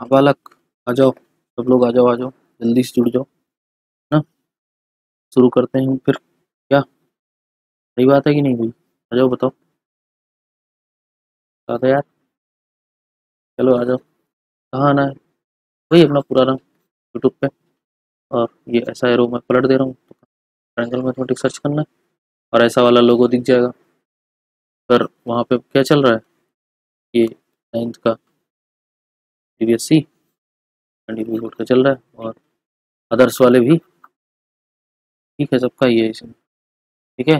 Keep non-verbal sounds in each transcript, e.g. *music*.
हाँ बालक, आ जाओ, सब लोग आ जाओ आ जाओ, जल्दी से जुड़ जाओ ना? शुरू करते हैं फिर, क्या? सही बात है कि नहीं भाई? आ जाओ, बताओ। बता दो यार। चलो, आ जाओ। कहाँ आना है? वही अपना पूरा रंग यूट्यूब पे। और ये ऐसा एरो मैं पलट दे रहा हूँ तो ट्रायंगल मैथमेटिक्स सर्च करना है, और ऐसा वाला लोगो दिख जाएगा। फिर वहाँ पे क्या चल रहा है? ये नाइन्थ का सी एंड बोर्ड का चल रहा है और अदर्स वाले भी। ठीक है, सबका ही है इसमें ठीक है?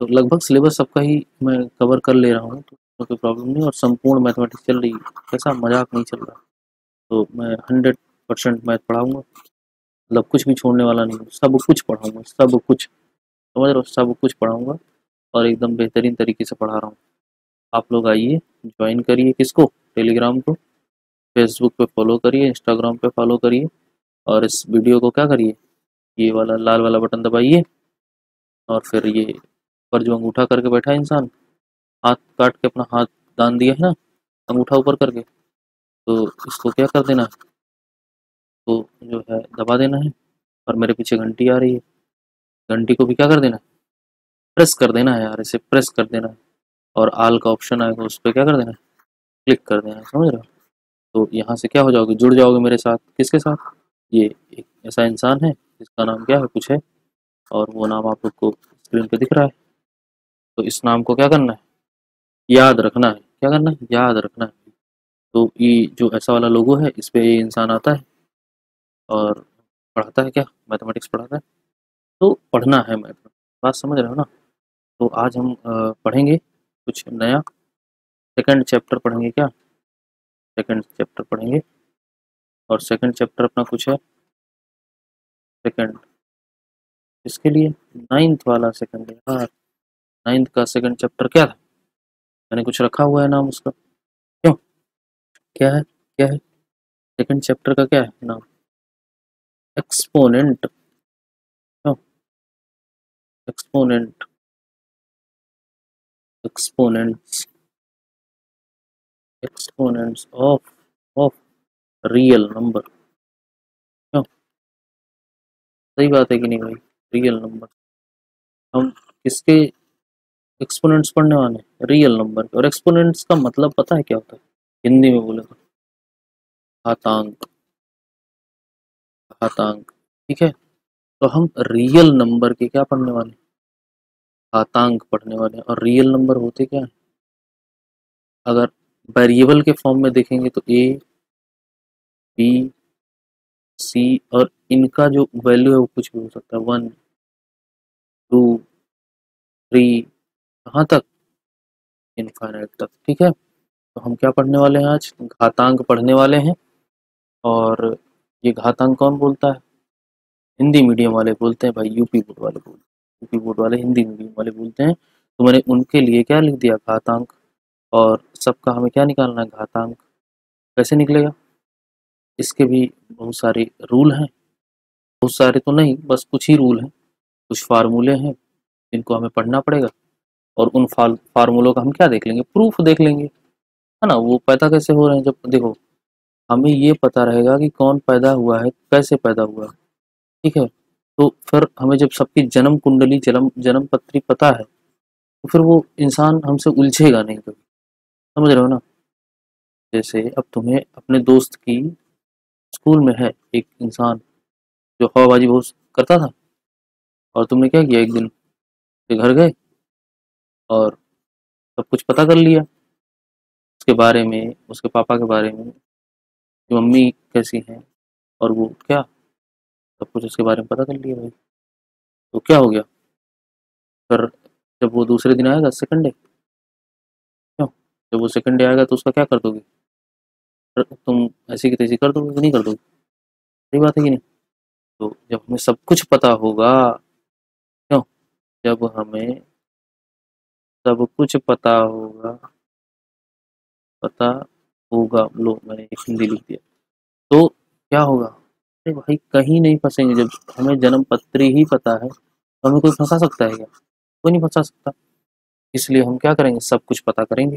तो लगभग सिलेबस सबका ही मैं कवर कर ले रहा हूँ तो कोई प्रॉब्लम नहीं और संपूर्ण मैथमेटिक्स चल रही है। कैसा मज़ाक नहीं चल रहा। तो मैं हंड्रेड परसेंट मैथ पढ़ाऊँगा। मतलब कुछ भी छोड़ने वाला नहीं हूँ, सब कुछ पढ़ाऊँगा, सब कुछ। समझ रहा हो? सब कुछ पढ़ाऊँगा और एकदम बेहतरीन तरीके से पढ़ा रहा हूँ। आप लोग आइए ज्वाइन करिए किसको? टेलीग्राम को। फेसबुक पे फॉलो करिए इंस्टाग्राम पे फॉलो करिए और इस वीडियो को क्या करिए? ये वाला लाल वाला बटन दबाइए और फिर ये पर जो अंगूठा करके बैठा है इंसान, हाथ काट के अपना हाथ दान दिया है ना, अंगूठा ऊपर करके तो इसको क्या कर देना? है तो जो है, दबा देना है और मेरे पीछे घंटी आ रही है। घंटी को भी क्या कर देना? है प्रेस कर देना है यार, इसे प्रेस कर देना है और आल का ऑप्शन आएगा, उस पर क्या कर देना? है क्लिक कर देना है, समझ रहे हो? तो यहाँ से क्या हो जाओगे? जुड़ जाओगे मेरे साथ? किसके साथ? ये एक ऐसा इंसान है, जिसका नाम क्या है? कुछ है। और वो नाम आप लोग को स्क्रीन पे दिख रहा है। तो इस नाम को क्या करना है? याद रखना है। क्या करना है? याद रखना है। तो ये जो ऐसा वाला लोगो है, इस पर ये इंसान आता है और पढ़ाता है क्या? मैथमेटिक्स पढ़ाता है। तो पढ़ना है मैथमेटिक्स बात समझ रहे हो ना? तो आज हम पढ़ेंगे कुछ नया। सेकंड चैप्टर पढ़ेंगे क्या? सेकंड चैप्टर पढ़ेंगे। और सेकंड चैप्टर अपना कुछ है। सेकंड। इसके लिए नाइन्थ वाला सेकंड यार। नाइन्थ का सेकंड चैप्टर क्या था? मैंने कुछ रखा हुआ है नाम उसका। क्यों? क्या है? क्या है? सेकंड चैप्टर का क्या है नाम? एक्सपोनेंट क्यों? Exponent exponents exponents of of real number क्यों सही बात है कि नहीं भाई? रियल नंबर हम किसके एक्सपोनेंट्स पढ़ने वाले रियल नंबर और एक्सपोनेंट्स का मतलब पता है क्या होता है? हिंदी में बोले तो। घातांक। घातांक। ठीक है? तो हम रियल नंबर के क्या पढ़ने वाले घातांक पढ़ने वाले और रियल नंबर होते क्या है? अगर वेरिएबल के फॉर्म में देखेंगे तो ए बी सी और इनका जो वैल्यू है वो कुछ भी हो सकता है। वन टू थ्री कहाँ तक? इनफाइनाइट तक, ठीक है? तो हम क्या पढ़ने वाले हैं आज? घातांक पढ़ने वाले हैं और ये घातांक कौन बोलता है? हिंदी मीडियम वाले बोलते हैं भाई यूपी बोर्ड वाले बोलते हैं। यूपी बोर्ड वाले हिंदी मीडियम वाले बोलते हैं। तो मैंने उनके लिए क्या लिख दिया? घातांक। और सबका हमें क्या निकालना है? घातांक। कैसे निकलेगा? इसके भी बहुत सारे रूल हैं। बहुत सारे तो नहीं, बस कुछ ही रूल हैं। कुछ फार्मूले हैं, जिनको हमें पढ़ना पड़ेगा। और उन फार्मूलों का हम क्या देख लेंगे? प्रूफ देख लेंगे। है ना? वो पैदा कैसे हो रहे हैं? जब देखो, हमें ये पता रहेगा कि कौन पैदा हुआ है, कैसे पैदा हुआ है। ठीक है? तो फिर हमें जब सबकी जन्म कुंडली जन्म जन्म पत्री पता है तो फिर वो इंसान हमसे उलझेगा नहीं कभी। समझ रहे हो ना? जैसे अब तुम्हें अपने दोस्त की स्कूल में है एक इंसान जो हवाबाजी बहुत करता था और तुमने क्या किया एक दिन? घर गए और सब कुछ पता कर लिया। उसके बारे में, उसके पापा के बारे में कि मम्मी कैसी हैं और वो क्या? सब कुछ उसके बारे में पता कर लिया भाई। तो क्या हो गया? फिर जब वो दूसरे दिन आएगा सेकंड डे जब वो सेकंड डे आएगा तो उसका क्या कर दोगे? तुम ऐसी की तैसी कर दोगे कि नहीं कर दोगे? सही बात है कि नहीं? तो जब हमें सब कुछ पता होगा, क्यों? जब हमें सब कुछ पता होगा पता होगा, लो, मैंने एक हिंदी लिख दिया। तो क्या होगा? अरे भाई, कहीं नहीं फंसेंगे। जब हमें जन्म पत्री ही पता है तो हमें कोई फंसा सकता है क्या? कोई नहीं फंसा सकता। इसलिए हम क्या करेंगे? सब कुछ पता करेंगे।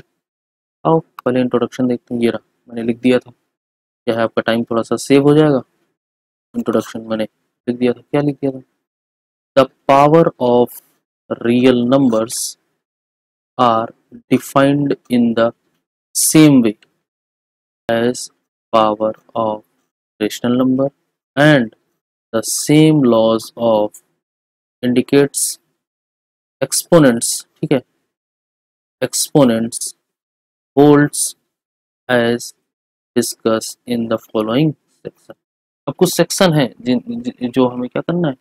आओ, पहले इंट्रोडक्शन देखते हैं, ये रहा, मैंने लिख दिया था। क्या है आपका टाइम थोड़ा सा सेव हो जाएगा? इंट्रोडक्शन मैंने लिख दिया था, क्या लिख दिया था? The power of real numbers are defined in the same way as power of rational number and the same laws of indicates exponents ठीक है? Exponents holds as discuss in the following section अब कुछ section है जिन जो हमें क्या करना है?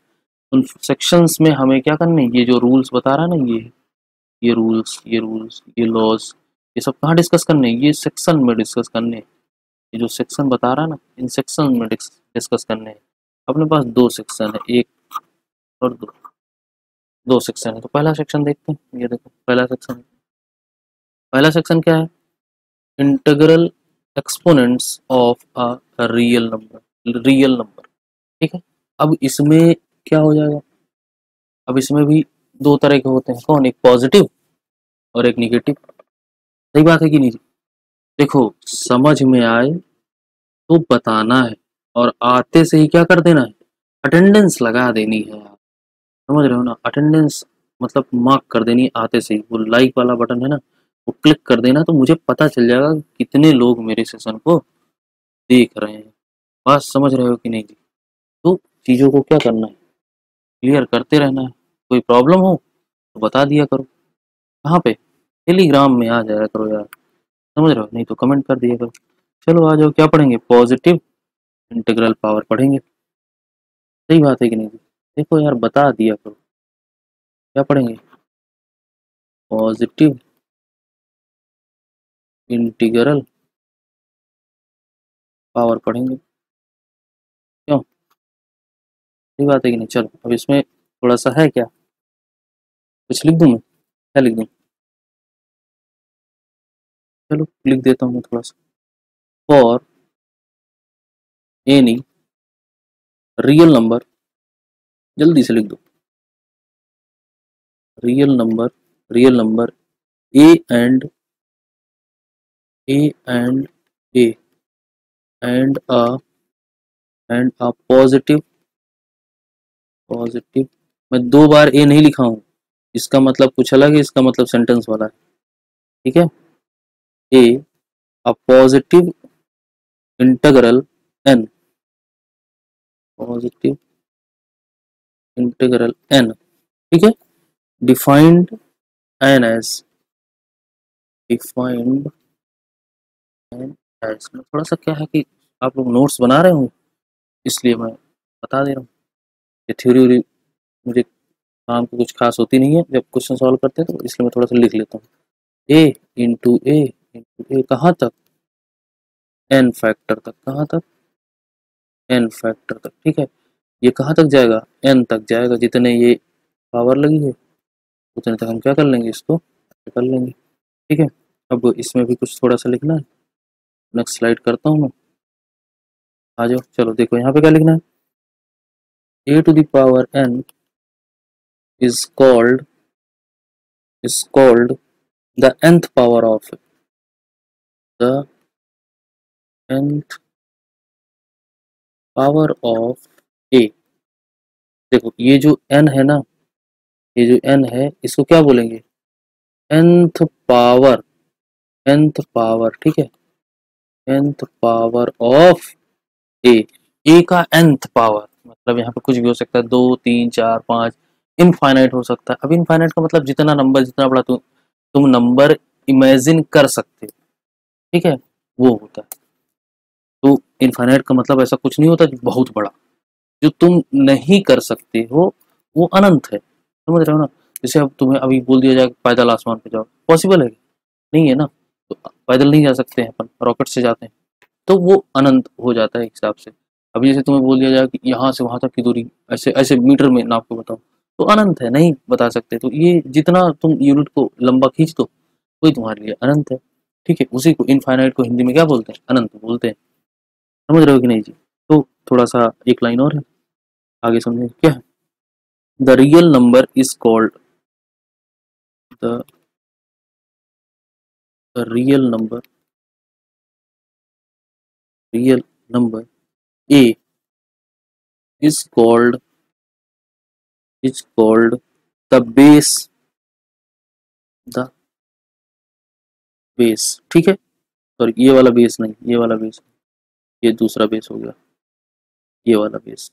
उन सेक्शंस में हमें क्या करना है? ये जो रूल्स बता रहा है ना, ये ये रूल्स ये रूल्स ये लॉज ये सब कहाँ डिस्कस करने ये सेक्शन में डिस्कस करने ये जो सेक्शन बता रहा है ना, इन सेक्शन में डिस्कस करने हैं। अपने पास दो सेक्शन है, एक और दो। दो सेक्शन है। तो पहला सेक्शन देखते हैं। ये देखो, पहला सेक्शन पहला सेक्शन क्या है? Integral exponents of a real number real number ठीक है? अब इसमें क्या हो जाएगा? अब इसमें भी दो तरह के होते हैं। कौन? एक पॉजिटिव और एक निगेटिव सही बात है कि नहीं देखो, समझ में आए तो बताना है और आते से ही क्या कर देना है? अटेंडेंस लगा देनी है। समझ रहे हो ना? अटेंडेंस मतलब मार्क कर देनी आते से ही। वो लाइक वाला बटन है ना? वो क्लिक कर देना तो मुझे पता चल जाएगा कितने लोग मेरे सेशन को देख रहे हैं। बात समझ रहे हो कि नहीं? जी तो चीज़ों को क्या करना है? क्लियर करते रहना है। कोई प्रॉब्लम हो तो बता दिया करो। कहाँ पे? टेलीग्राम में आ जाया करो यार। समझ रहे हो? नहीं तो कमेंट कर दिया करो। चलो आ जाओ। क्या पढ़ेंगे? पॉजिटिव इंटीग्रल पावर पढ़ेंगे। सही बात है कि नहीं? देखो यार, बता दिया करो। क्या पढ़ेंगे? पॉजिटिव इंटीग्रल पावर पढ़ेंगे। क्यों? सही बात है कि नहीं? चलो, अब इसमें थोड़ा सा है क्या? कुछ लिख दूँ मैं? क्या लिख दूँ? चलो, लिख देता हूँ मैं थोड़ा सा फॉर एनी रियल नंबर जल्दी से लिख दो। Real number real number a and a and a and a and a positive positive मैं दो बार ए नहीं लिखा हूँ। इसका मतलब कुछ अलग है, इसका मतलब सेंटेंस वाला है। ठीक है? A a positive integral n positive integral n ठीक है? Defined n as defined n as थोड़ा सा क्या है कि आप लोग नोट्स बना रहे हो, इसलिए मैं बता दे रहा हूँ। ये थ्योरी व्यूरी मुझे काम की कुछ खास होती नहीं है, जब क्वेश्चन सॉल्व करते हैं तो इसलिए मैं थोड़ा सा लिख लेता हूँ। ए इंटू ए इंटू ए कहाँ तक? एन फैक्टर तक कहाँ तक? एन फैक्टर तक, ठीक है? ये कहाँ तक जाएगा? एन तक जाएगा, जितने ये पावर लगी है, उतने तक हम क्या कर लेंगे इसको? कर लेंगे, ठीक है? अब इसमें भी कुछ थोड़ा सा लिखना है। नेक्स्ट स्लाइड करता हूँ मैं। आ जाओ, चलो देखो यहाँ पे क्या लिखना है? A to the power n is called is called the nth power of the nth power of a देखो, ये जो एन है ना, ये जो एन है, इसको क्या बोलेंगे? nth पावर nth पावर ठीक है? Nth power of a a का nth पावर मतलब यहाँ पे कुछ भी हो सकता है, दो, तीन, चार, पाँच इनफाइनाइट हो सकता है। अब इनफाइनाइट का मतलब जितना नंबर जितना बड़ा तुम तुम नंबर इमेजिन कर सकते ठीक है? वो होता है। तो इनफाइनाइट का मतलब ऐसा कुछ नहीं होता बहुत बड़ा। जो तुम नहीं कर सकते हो, वो अनंत है। समझ रहे हो ना? जैसे अब तुम्हें अभी बोल दिया जाए पैदल आसमान पे जाओ। पॉसिबल है? नहीं है ना? तो पैदल नहीं जा सकते हैं, अपन रॉकेट से जाते हैं। तो वो अनंत हो जाता है हिसाब से। अभी जैसे तुम्हें बोल दिया जाए कि यहाँ से वहाँ तक की दूरी, ऐसे ऐसे मीटर में नाप को बताओ तो अनंत है, नहीं बता सकते। तो ये जितना तुम यूनिट को लंबा खींच दो, वही तुम्हारे लिए अनंत है। ठीक है, उसी को इनफाइनाइट को हिंदी में क्या बोलते हैं? अनंत बोलते हैं। समझ रहे हो कि नहीं जी? तो थोड़ा सा एक लाइन और है। आगे समझे, क्या है? The real number is called the real number real number. A is called is called the base. The base. ठीक है? सॉरी ये वाला बेस नहीं, ये वाला बेस ये दूसरा बेस हो गया. ये वाला बेस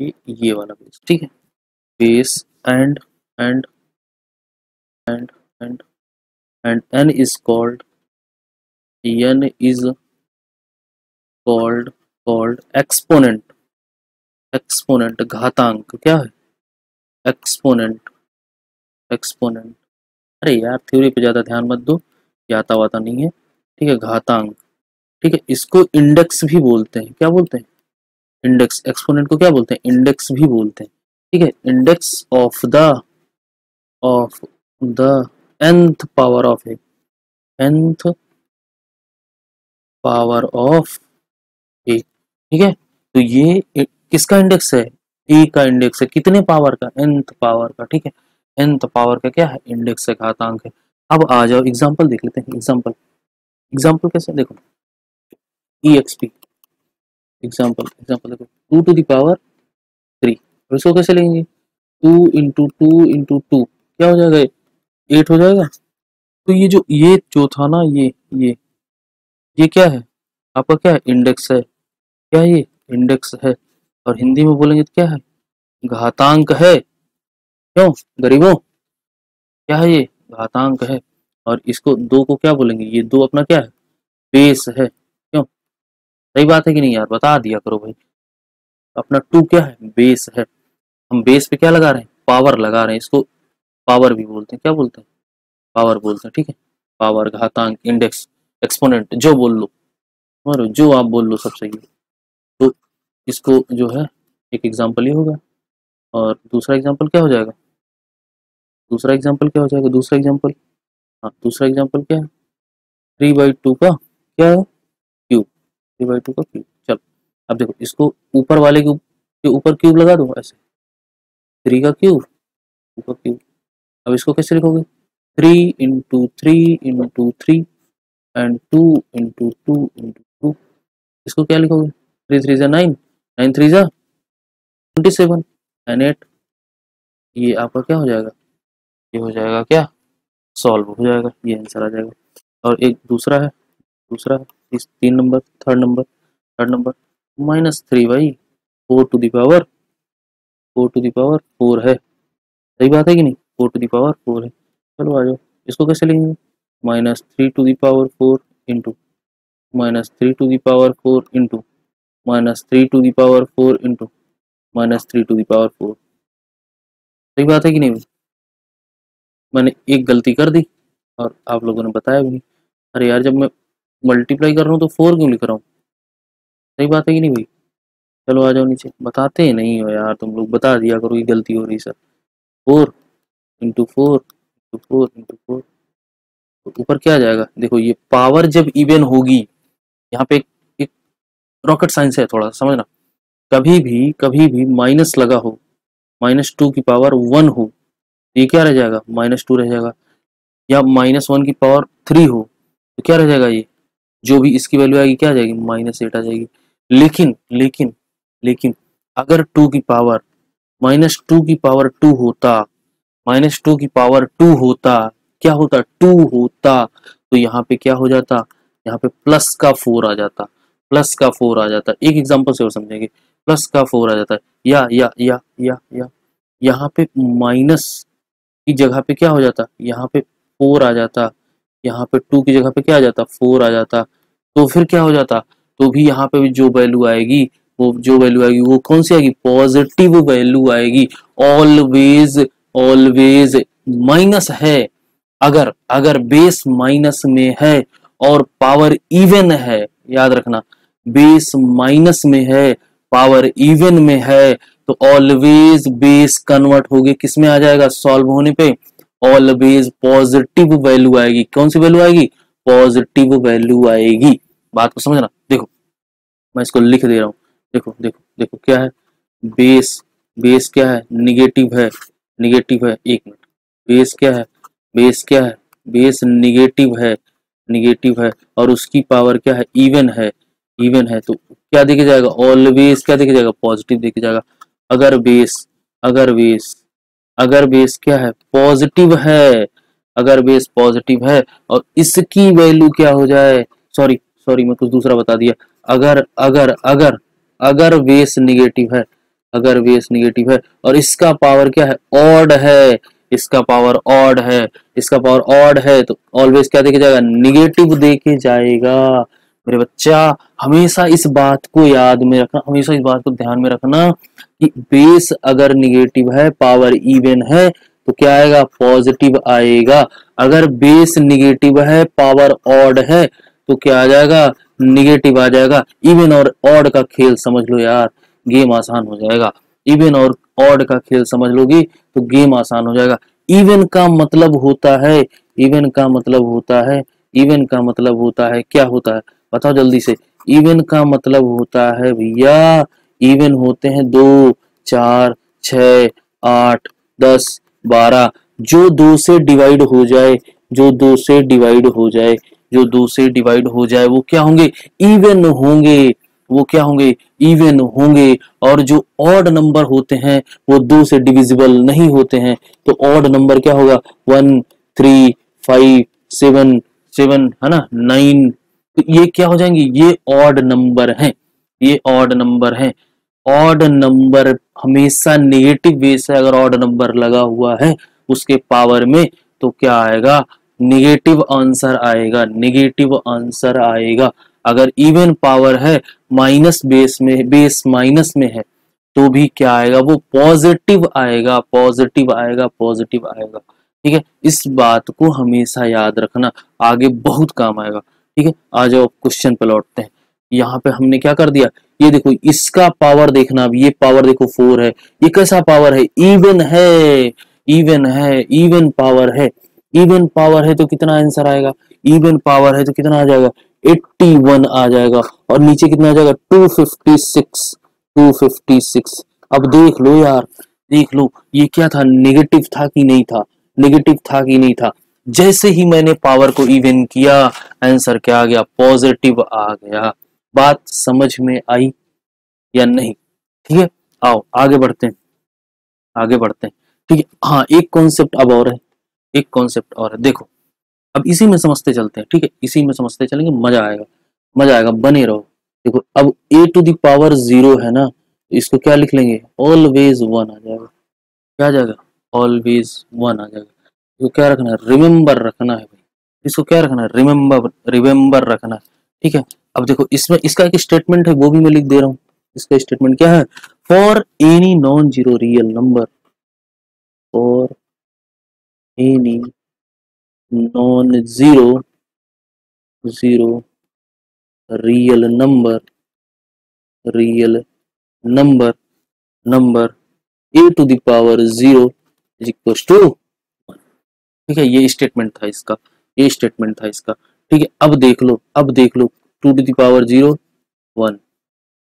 ये ये वाला बेस ठीक है? Base and and and and and n is called, n is called called exponent. Exponent घातांक क्या है? एक्सपोनेंट एक्सपोनेंट अरे यार थ्योरी पे ज़्यादा ध्यान मत दो याता वाता नहीं है, ठीक है, घातांक. ठीक है, इसको इंडेक्स भी बोलते हैं। क्या बोलते हैं? इंडेक्स एक्सपोनेंट को क्या बोलते हैं? इंडेक्स भी बोलते हैं। ठीक है index of the of the nth power of a nth power of a ठीक है? तो ये किसका इंडेक्स है? ए का इंडेक्स है। कितने पावर का? एंथ पावर का, ठीक है? एंथ पावर का क्या है? इंडेक्स है, घातांक है। अब आ जाओ एग्जांपल देख लेते हैं। एग्जांपल एग्जांपल कैसे? देखो। E X P example example देखो। Two to the power three इसको कैसे लेंगे? Two into two into two क्या हो जाएगा? एट हो जाएगा। तो ये जो ये जो था ना, ये ये ये क्या है? आपका क्या है इंडेक्स है? क्या ये इंडेक्स है? और हिंदी में बोलेंगे तो क्या है? घातांक है। क्यों? गरीबों? क्या है ये? घातांक है। और इसको दो को क्या बोलेंगे? ये दो अपना क्या है? बेस है। क्यों? सही बात है कि नहीं यार? बता दिया करो भाई। अपना टू क्या है? बेस है। हम बेस पे क्या लगा रहे हैं? पावर लगा रहे हैं। इसको पावर भी बोलते हैं। क्या बोलते हैं? पावर बोलते हैं, ठीक है? पावर घातांक इंडेक्स एक्सपोनेंट जो बोल लो। और जो आप बोल लो, सब सही तो इसको जो है, एक एग्ज़ाम्पल ही होगा। और दूसरा एग्ज़ाम्पल क्या हो जाएगा? दूसरा एग्ज़ाम्पल क्या हो जाएगा? दूसरा एग्ज़ाम्पल हाँ दूसरा एग्ज़ाम्पल क्या है? थ्री बाई टू का क्या है? क्यूब थ्री बाई टू का क्यूब चल, अब देखो, इसको ऊपर वाले के ऊपर क्यूब लगा दो, ऐसे। थ्री का क्यूब ऊपर क्यूब अब इसको कैसे लिखोगे? Three into three into three and two into two into two इसको क्या लिखोगे? थ्री थ्री ज़ा नाइन नाइन थ्री ज़ा ट्वेंटी सेवन एंड एट ये आपका क्या हो जाएगा? ये हो जाएगा क्या? सॉल्व हो जाएगा, ये आंसर आ जाएगा। और एक दूसरा है दूसरा है, इस तीन number third number third number minus three by four to the power four to the power four है। सही बात है कि नहीं? फोर टू दावर फोर है। चलो आ जाओ। इसको कैसे लिखेंगे? Minus three to the power four into minus three to the power four into minus three to the power four into minus three to the power four सही बात है कि नहीं मैंने एक गलती कर दी और आप लोगों ने बताया भी नहीं। अरे यार, जब मैं मल्टीप्लाई कर रहा हूँ तो फोर क्यों लिख रहा हूँ? सही बात है कि नहीं भाई? चलो आ जाओ नीचे। बताते हैं, नहीं हो यार, तुम लोग बता दिया करो ये गलती हो रही sir four into four into four into four ऊपर क्या आ जाएगा? देखो, ये पावर जब इवन होगी, यहाँ पे एक रॉकेट साइंस है थोड़ा समझना कभी भी कभी भी माइनस लगा हो माइनस टू की पावर वन हो, ये क्या रह जाएगा? माइनस टू रह जाएगा। या माइनस वन की पावर थ्री हो तो क्या रह जाएगा ये? जो भी इसकी वैल्यू आएगी, क्या आ जाएगी? माइनस एट आ जाएगी। लेकिन लेकिन लेकिन, अगर टू की पावर माइनस टू की पावर टू होता माइनस टू की पावर टू होता, क्या होता? टू होता। तो यहाँ पे क्या हो जाता? यहाँ पे प्लस का फोर आ जाता। प्लस का फोर आ जाता। एक एग्जांपल से और समझेंगे। प्लस का फोर आ जाता। है या या या या या। यहाँ पे माइनस की जगह पे क्या हो जाता? यहाँ पे फोर आ जाता। यहाँ पे टू की जगह पे क्या आ जाता? फोर आ जाता। तो फिर क्या हो जाता? तो भी यहाँ पे भी जो वैल्यू आएगी, वो, जो वैल्यू आएगी, वो कौन सी आएगी? पॉजिटिव वैल्यू आएगी। ऑलवेज ऑलवेज माइनस है। अगर अगर बेस माइनस में है और पावर इवन है, याद रखना बेस माइनस में है पावर इवन में है तो ऑलवेज बेस कन्वर्ट होगी, किसमें आ जाएगा? सॉल्व होने पे। ऑलवेज पॉजिटिव वैल्यू आएगी। कौन सी वैल्यू आएगी? पॉजिटिव वैल्यू आएगी। बात को समझना। देखो, मैं इसको लिख दे रहा हूँ। देखो देखो देखो, क्या है? बेस बेस क्या है? निगेटिव है। निगेटिव है, एक मिनट बेस क्या है? बेस क्या है? बेस निगेटिव है निगेटिव है। और उसकी पावर क्या है? इवन है इवन है। तो क्या देखे जाएगा? ऑलवेज क्या देखे जाएगा? पॉजिटिव देखे जाएगा। अगर बेस अगर बेस अगर बेस क्या है? पॉजिटिव है। अगर बेस पॉजिटिव है, और इसकी वैल्यू क्या हो जाए? सॉरी सॉरी मैं कुछ दूसरा बता दिया। अगर अगर अगर अगर बेस निगेटिव है अगर बेस निगेटिव है, और इसका पावर क्या है? ऑड है। इसका पावर ऑड है। इसका पावर ऑड है तो ऑलवेज क्या देखे जाएगा? निगेटिव देखे जाएगा। मेरे बच्चा, हमेशा इस बात को याद में रखना, हमेशा इस बात को ध्यान में रखना कि बेस अगर निगेटिव है पावर इवन है तो क्या आएगा? पॉजिटिव आएगा। अगर बेस निगेटिव है पावर ऑड है तो क्या आ जाएगा? निगेटिव आ जाएगा। इवन और ऑड का खेल समझ लो यार। गेम आसान हो जाएगा। इवन और ऑड का खेल समझ लोगी तो गेम आसान हो जाएगा। इवन का मतलब होता है इवन का मतलब होता है इवन का मतलब होता है, क्या होता है? बताओ जल्दी से। इवन का मतलब होता है भैया इवन होते हैं दो, चार छ आठ, दस, बारह। जो दो से डिवाइड हो जाए, जो दो से डिवाइड हो जाए, जो दो से डिवाइड हो जाए, वो क्या होंगे? इवन होंगे। वो क्या होंगे? इवन होंगे। और जो ऑड नंबर होते हैं, वो दो से डिविजिबल नहीं होते हैं। तो ऑड नंबर क्या होगा? One three five seven seven है ना? नाइन तो ये क्या हो जाएँगे? ये ऑड नंबर हैं। ये ऑड नंबर हैं। ऑड नंबर हमेशा नेगेटिव वे से अगर ऑड नंबर लगा हुआ है उसके पावर में तो क्या आएगा? निगेटिव आंसर आएगा। निगेटिव आंसर आएगा। अगर इवन पावर है माइनस बेस में बेस माइनस में है तो भी क्या आएगा? वो पॉजिटिव आएगा पॉजिटिव आएगा पॉजिटिव आएगा। ठीक है? इस बात को हमेशा याद रखना। आगे बहुत काम आएगा। ठीक है? आ जाओ क्वेश्चन पे लौटते हैं। यहाँ पे हमने क्या कर दिया? ये देखो, इसका पावर देखना। अब ये पावर देखो फोर है। ये कैसा पावर है? इवन है। इवन है। इवन पावर है। इवन पावर है तो कितना आंसर आएगा? इवन पावर है तो कितना आ जाएगा? 81 आ जाएगा और नीचे कितना आ जाएगा? 256 256 अब देख लो यार, देख लो, ये क्या था? नेगेटिव था कि नहीं था? नेगेटिव था कि नहीं था? जैसे ही मैंने पावर को इवन किया, आंसर क्या आ गया? पॉजिटिव आ गया। बात समझ में आई या नहीं? ठीक है, आओ, आगे बढ़ते हैं। आगे बढ़ते हैं। ठीक है हाँ एक कॉन्सेप्ट अब और है। एक कॉन्सेप्ट और है। देखो अब इसी में समझते चलते हैं, ठीक है? इसी में समझते चलेंगे, मज़ा आएगा। मज़ा आएगा, बने रहो। देखो, अब ए टू दावर ज़ीरो है ना इसको क्या लिख लेंगे? ऑलवेज वन आ जाएगा। क्या आ जाएगा? ऑलवेज वन आ जाएगा। इसको क्या रखना है? रिमेम्बर रखना है भाई। इसको क्या रखना है? रिमेम्बर रिमेम्बर रखना है, ठीक है? अब देखो, इसमें, इसका एक स्टेटमेंट है, वो भी मैं लिख दे रहा हूँ। इसका स्टेटमेंट क्या है? For any non zero real number for any non zero zero, real number real number number, a to the power zero is equal to ठीक है, ये स्टेटमेंट था इसका, ये स्टेटमेंट था इसका। ठीक है, अब देख लो, अब देख लो, two to the power zero, one.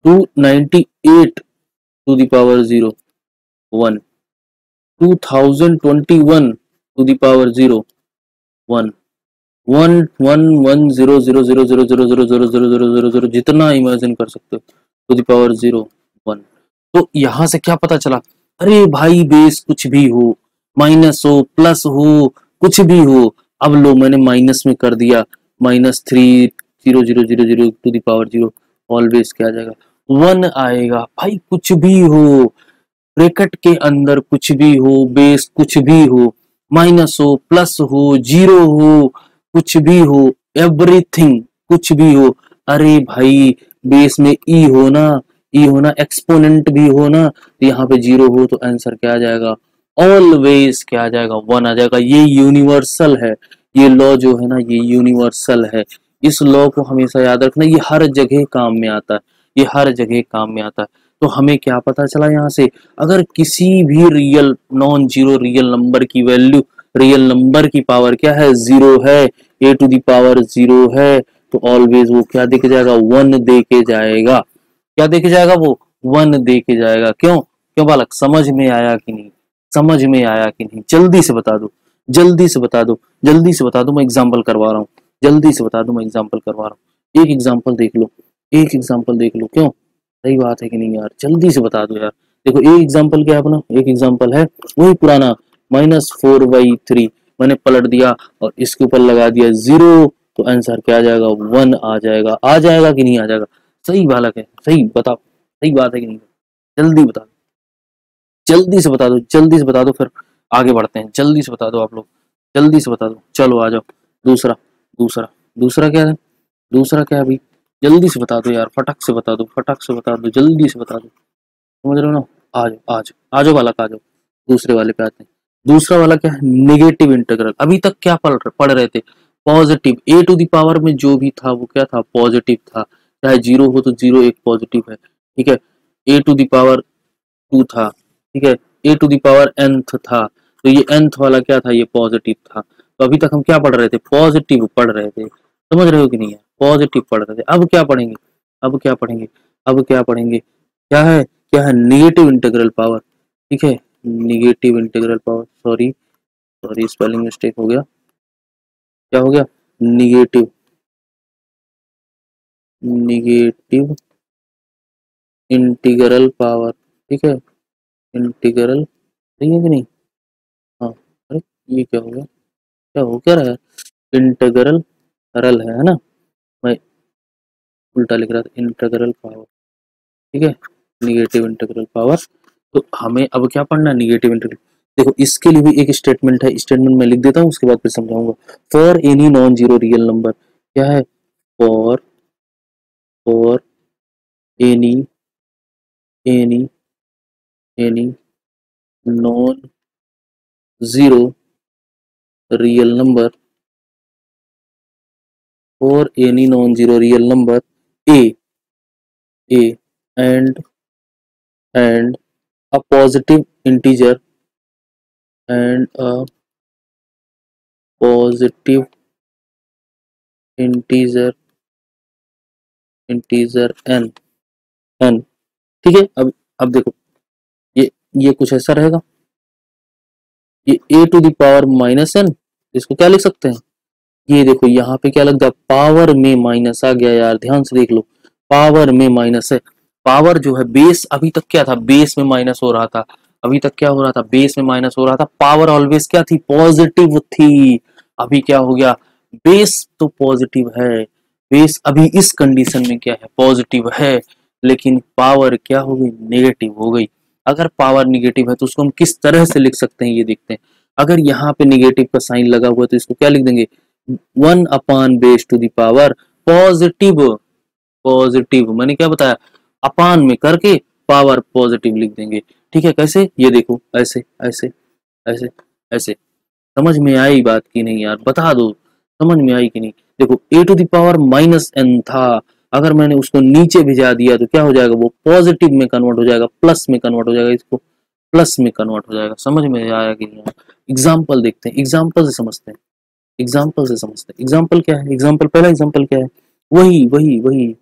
Two ninety eight to the power zero, one. Two thousand twenty one to the power zero one one one zero zero zero zero zero zero zero zero zero zero zero जितना imagine कर सकते हो to the power zero one तो यहाँ से क्या पता चला अरे भाई बेस कुछ भी हो माइनस हो प्लस हो कुछ भी हो अब लो मैंने माइनस में कर दिया minus three zero zero zero zero to the power zero always क्या आ जाएगा वन आएगा भाई कुछ भी हो ब्रेकेट के अंदर कुछ भी हो बेस कुछ भी हो माइनस हो, प्लस हो, ज़ीरो हो, कुछ भी हो एवरीथिंग कुछ भी हो। अरे भाई बेस में ई e हो ना ई e हो ना एक्सपोनेंट भी हो ना तो यहाँ पे ज़ीरो हो तो आंसर क्या आ जाएगा? ऑलवेज क्या आ जाएगा? वन आ जाएगा। ये यूनिवर्सल है। ये लॉ जो है ना, ये यूनिवर्सल है। इस लॉ को हमेशा याद रखना, ये हर जगह काम में आता है। ये हर जगह काम में आता है। तो हमें क्या पता चला यहाँ से? अगर किसी भी real non zero real number की वैल्यू रियल नंबर की पावर क्या है? ज़ीरो है a to the power zero है तो ऑलवेज वो क्या देखे जाएगा? वन दे के जाएगा। क्या देखे जाएगा वो? वन दे के जाएगा। क्यों? क्यों बालक? समझ में आया कि नहीं? समझ में आया कि नहीं? जल्दी से बता दो। जल्दी से बता दो। जल्दी से बता दो, मैं एग्ज़ाम्पल करवा रहा हूँ। जल्दी से बता दो, मैं एग्ज़ाम्पल करवा रहा हूँ। एक एग्ज़ाम्पल देख लो। एक एग्ज़ाम्पल देख लो। क्यों? सही बात है कि नहीं यार? जल्दी से बता दो यार। देखो, एक एग्ज़ाम्पल क्या है अपना? एक एग्ज़ाम्पल है, वही पुराना माइनस फोर बाई थ्री मैंने पलट दिया और इसके ऊपर लगा दिया ज़ीरो तो आंसर क्या आ जाएगा? वन आ जाएगा। आ जाएगा कि नहीं आ जाएगा? सही बालक है, सही, बताओ। सही बात है कि नहीं? जल्दी बता दो। जल्दी से बता दो, जल्दी से बता दो, फिर आगे बढ़ते हैं। जल्दी से बता दो आप लोग। जल्दी से बता दो। चलो आ जाओ। दूसरा दूसरा दूसरा क्या है? दूसरा क्या है अभी? जल्दी से बता दो यार, फटक से बता दो, फटक से बता दो, जल्दी से बता दो। समझ रहे हो ना? आ जाओ आ जाओ आ जाओ वाला आ जाओ। दूसरे वाले पे आते हैं। दूसरा वाला क्या है? निगेटिव इंटीग्रल अभी तक क्या पढ़ पढ़ रहे थे? पॉजिटिव ए टू दावर में जो भी था, वो क्या था? पॉजिटिव था। चाहे ज़ीरो हो तो ज़ीरो एक पॉजिटिव है। ठीक है? ए टू दावर टू था। ठीक है? ए टू दावर एंथ था। तो ये एंथ वाला क्या था? ये पॉजिटिव था। तो अभी तक हम क्या पढ़ रहे थे? पॉजिटिव पढ़ रहे थे। समझ रहे हो कि नहीं है पॉजिटिव पढ़ रहे थे। अब क्या पढ़ेंगे? अब क्या पढ़ेंगे? अब क्या पढ़ेंगे? क्या है? क्या है? निगेटिव इंटीग्रल पावर ठीक है? Negative integral power sorry sorry spelling mistake हो गया। क्या हो गया? निगेटिव निगेटिव इंटीग्रल पावर ठीक है? इंटीग्रल सही है कि नहीं? हाँ। अरे, ये क्या हो गया? क्या हो क्या रहा है? इंटीग्रल रल है ना? मैं उल्टा लिख रहा था इंटीग्रल पावर ठीक है? निगेटिव इंटीग्रल पावर तो हमें अब क्या पढ़ना है? निगेटिव इंटीग्रल देखो, इसके लिए भी एक स्टेटमेंट है स्टेटमेंट में लिख देता हूँ, उसके बाद फिर समझाऊँगा। For any non zero real number क्या है? For for any any any non zero real number any non zero real number a a and and a positive integer, and a positive integer integer n n. ठीक है? अब अब देखो, ये ये कुछ ऐसा रहेगा। ये a to the power minus n इसको क्या लिख सकते हैं? ये देखो, यहाँ पे क्या लगता है? पावर में माइनस आ गया यार, ध्यान से देख लो। पावर में माइनस है। पावर जो है बेस अभी तक क्या था? बेस में माइनस हो रहा था। अभी तक क्या हो रहा था? बेस में माइनस हो रहा था। पावर ऑलवेज क्या थी? पॉजिटिव थी। अभी क्या हो गया? बेस तो पॉजिटिव है। बेस अभी इस कंडीशन में क्या है? पॉजिटिव है। लेकिन पावर क्या हो गई? नेगेटिव हो गई। अगर पावर निगेटिव है तो उसको हम किस तरह से लिख सकते हैं? ये देखते हैं। अगर यहाँ पे निगेटिव का साइन लगा हुआ है तो इसको क्या लिख देंगे? One upon base to the power positive positive मैंने क्या बताया? अपान में करके पावर पॉजिटिव लिख देंगे। ठीक है, कैसे? ये देखो, ऐसे ऐसे ऐसे ऐसे। समझ में आई बात की नहीं यार? बता दो, समझ में आई कि नहीं? देखो a to the power minus n था। अगर मैंने उसको नीचे भिजा दिया तो क्या हो जाएगा? वो पॉजिटिव में कन्वर्ट हो जाएगा प्लस में कन्वर्ट हो जाएगा इसको। प्लस में कन्वर्ट हो जाएगा। समझ में आया कि नहीं? एग्ज़ाम्पल देखते हैं। एग्ज़ाम्पल से समझते हैं। एग्ज़ाम्पल से समझते हैं। एग्ज़ाम्पल क्या है? एग्ज़ाम्पल पहला एग्ज़ाम्पल क्या है? वही वही वही।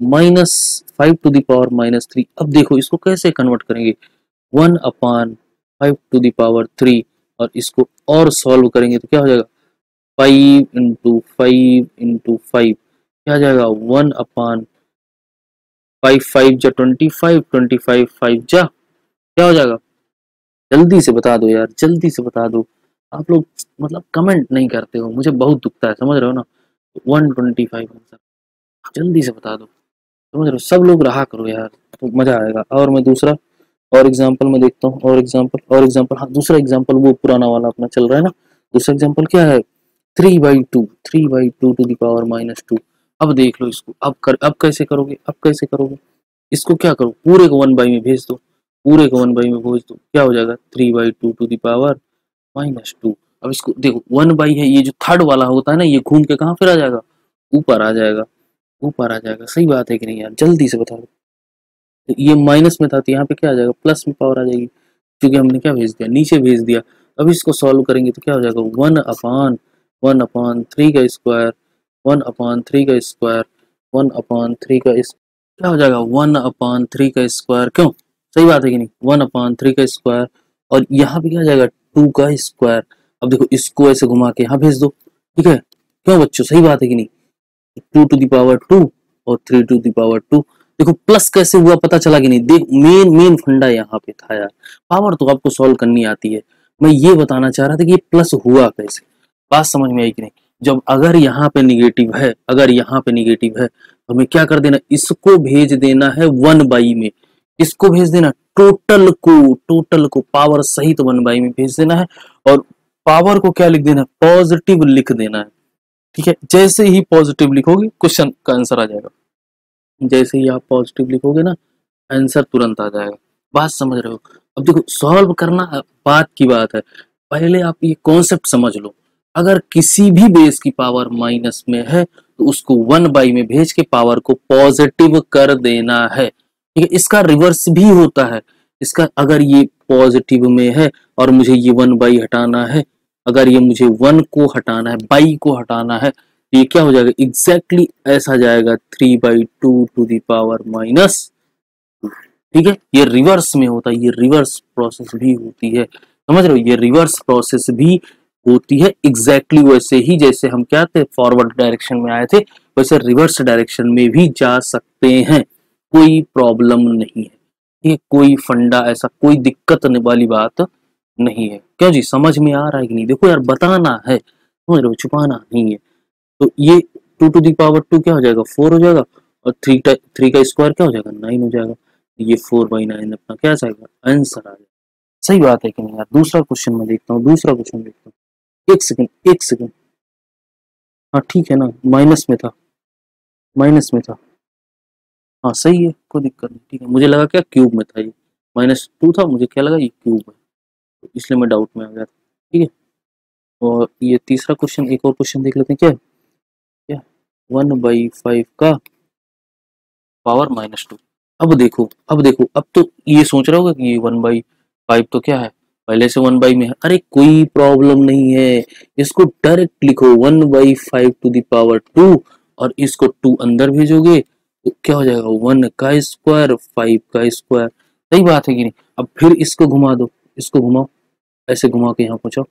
Minus five to the power minus three अब देखो, इसको कैसे कन्वर्ट करेंगे? One upon five to the power three और इसको और सॉल्व करेंगे तो क्या हो जाएगा? Five into five into five क्या आ जाएगा? वन अपान फाइव फाइव जा twenty five twenty five five जा। क्या हो जाएगा? जल्दी से बता दो यार, जल्दी से बता दो। आप लोग मतलब कमेंट नहीं करते हो। मुझे बहुत दुखता है, समझ रहे हो ना? वन ट्वेंटी फाइव आंसर जल्दी से बता दो। समझ रहे हो? सब लोग रहा करो यार तो मज़ा आएगा। और मैं दूसरा, और एग्ज़ाम्पल में देखता हूँ, और एग्ज़ाम्पल और एग्ज़ाम्पल हाँ दूसरा एग्ज़ाम्पल वो पुराना वाला अपना चल रहा है ना? दूसरा एग्ज़ाम्पल क्या है? Three by two three by two to the power minus two अब देख लो इसको। अब कर, अब कैसे करोगे? अब कैसे करोगे? इसको क्या करो? पूरे को वन बाई में भेज दो। पूरे को वन बाई में भेज दो। क्या हो जाएगा? Three by two to the power minus two अब इसको देखो वन बाई है, ये जो थर्ड वाला होता है ना, ये घूम के कहाँ फिर आ जाएगा? ऊपर आ जाएगा। ऊपर आ जाएगा। सही बात है कि नहीं यार? जल्दी से बता दो। तो ये माइनस में था तो यहाँ पे क्या आ जाएगा? प्लस में पावर आ जाएगी। क्योंकि हमने क्या भेज दिया? नीचे भेज दिया। अब इसको सॉल्व करेंगे तो क्या हो जाएगा? One upon one upon three का स्क्वायर वन अपान थ्री का स्क्वायर वन अपान थ्री का क्या हो जाएगा? वन अपान थ्री का स्क्वायर क्यों? सही बात है कि नहीं? वन अपान थ्री का स्क्वायर और यहाँ पे क्या आ जाएगा? टू का स्क्वायर। अब देखो, इसको ऐसे घुमा के यहाँ भेज दो। ठीक है? क्यों बच्चों? सही बात है कि नहीं? Two to the power two और three to the power two. देखो, प्लस कैसे हुआ पता चला कि नहीं? देख, मेन मेन फंडा यहाँ पे था यार। पावर तो आपको सॉल्व करनी आती है। मैं ये बताना चाह रहा था कि ये प्लस हुआ कैसे? बात समझ में आई कि नहीं? जब अगर यहाँ पे निगेटिव है, अगर यहाँ पे निगेटिव है तो हमें क्या कर देना? इसको भेज देना है वन बाई में। इसको भेज देना? टोटल को टोटल को पावर सहित वन बाई में भेज देना है और पावर को क्या लिख देना है? पॉजिटिव लिख देना है। ठीक है? जैसे ही पॉजिटिव लिखोगे क्वेश्चन का आंसर आ जाएगा। जैसे ही आप पॉजिटिव लिखोगे ना आंसर तुरंत आ जाएगा। बात समझ रहे हो? अब देखो सॉल्व करना बात की बात है। पहले आप ये कॉन्सेप्ट समझ लो। अगर किसी भी बेस की पावर माइनस में है तो उसको वन बाई में भेज के पावर को पॉजिटिव कर देना है। ठीक है, इसका रिवर्स भी होता है। इसका अगर ये पॉजिटिव में है और मुझे ये वन बाई हटाना है, अगर ये मुझे वन को हटाना है बाई को हटाना है तो ये क्या हो जाएगा? एग्जैक्टली exactly ऐसा जाएगा three by two to the power minus ठीक है, ये रिवर्स में होता है, ये रिवर्स प्रोसेस भी होती है। समझ रहे हो? ये रिवर्स प्रोसेस भी होती है एग्जैक्टली exactly वैसे ही जैसे हम क्या थे फॉरवर्ड डायरेक्शन में आए थे, वैसे रिवर्स डायरेक्शन में भी जा सकते हैं। कोई प्रॉब्लम नहीं है। ये कोई फंडा ऐसा कोई दिक्कत वाली बात नहीं है। क्यों जी? समझ में आ रहा है कि नहीं? देखो यार, बताना है। समझ रहे हो? छुपाना नहीं है। तो ये टू टू दावर टू क्या हो जाएगा? फोर हो जाएगा? और थ्री थ्री का स्क्वायर क्या हो जाएगा? नाइन हो जाएगा। ये फोर बाई नाइन अपना क्या जाएगा? आंसर आ जाएगा। सही बात है कि नहीं यार? दूसरा क्वेश्चन में देखता हूँ, दूसरा क्वेश्चन देखता हूँ। एक सेकंड एक सेकंड हाँ ठीक है ना? माइनस में था। माइनस में था। हाँ सही है, कोई दिक्कत नहीं, ठीक है। मुझे लगा क्या क्यूब में था ये। माइनस टू था, मुझे क्या लगा ये क्यूब है। तो इसलिए मैं डाउट में आ गया था, ठीक है। और ये तीसरा क्वेश्चन, एक और क्वेश्चन देख लेते हैं, क्या क्या वन बाई फाइव का पावर माइनस टू। अब देखो अब देखो, अब तो ये सोच रहा होगा कि ये वन बाई फाइव तो क्या है? पहले से वन बाई में है। अरे कोई प्रॉब्लम नहीं है। इसको डायरेक्ट लिखो, one by five to the power two, और इसको टू अंदर भेजोगे तो क्या हो जाएगा? वन का स्क्वायर फाइव का स्क्वायर सही बात है कि नहीं? अब फिर इसको घुमा दो। इसको घुमाओ। ऐसे घुमा के यहाँ पहुंचाओ।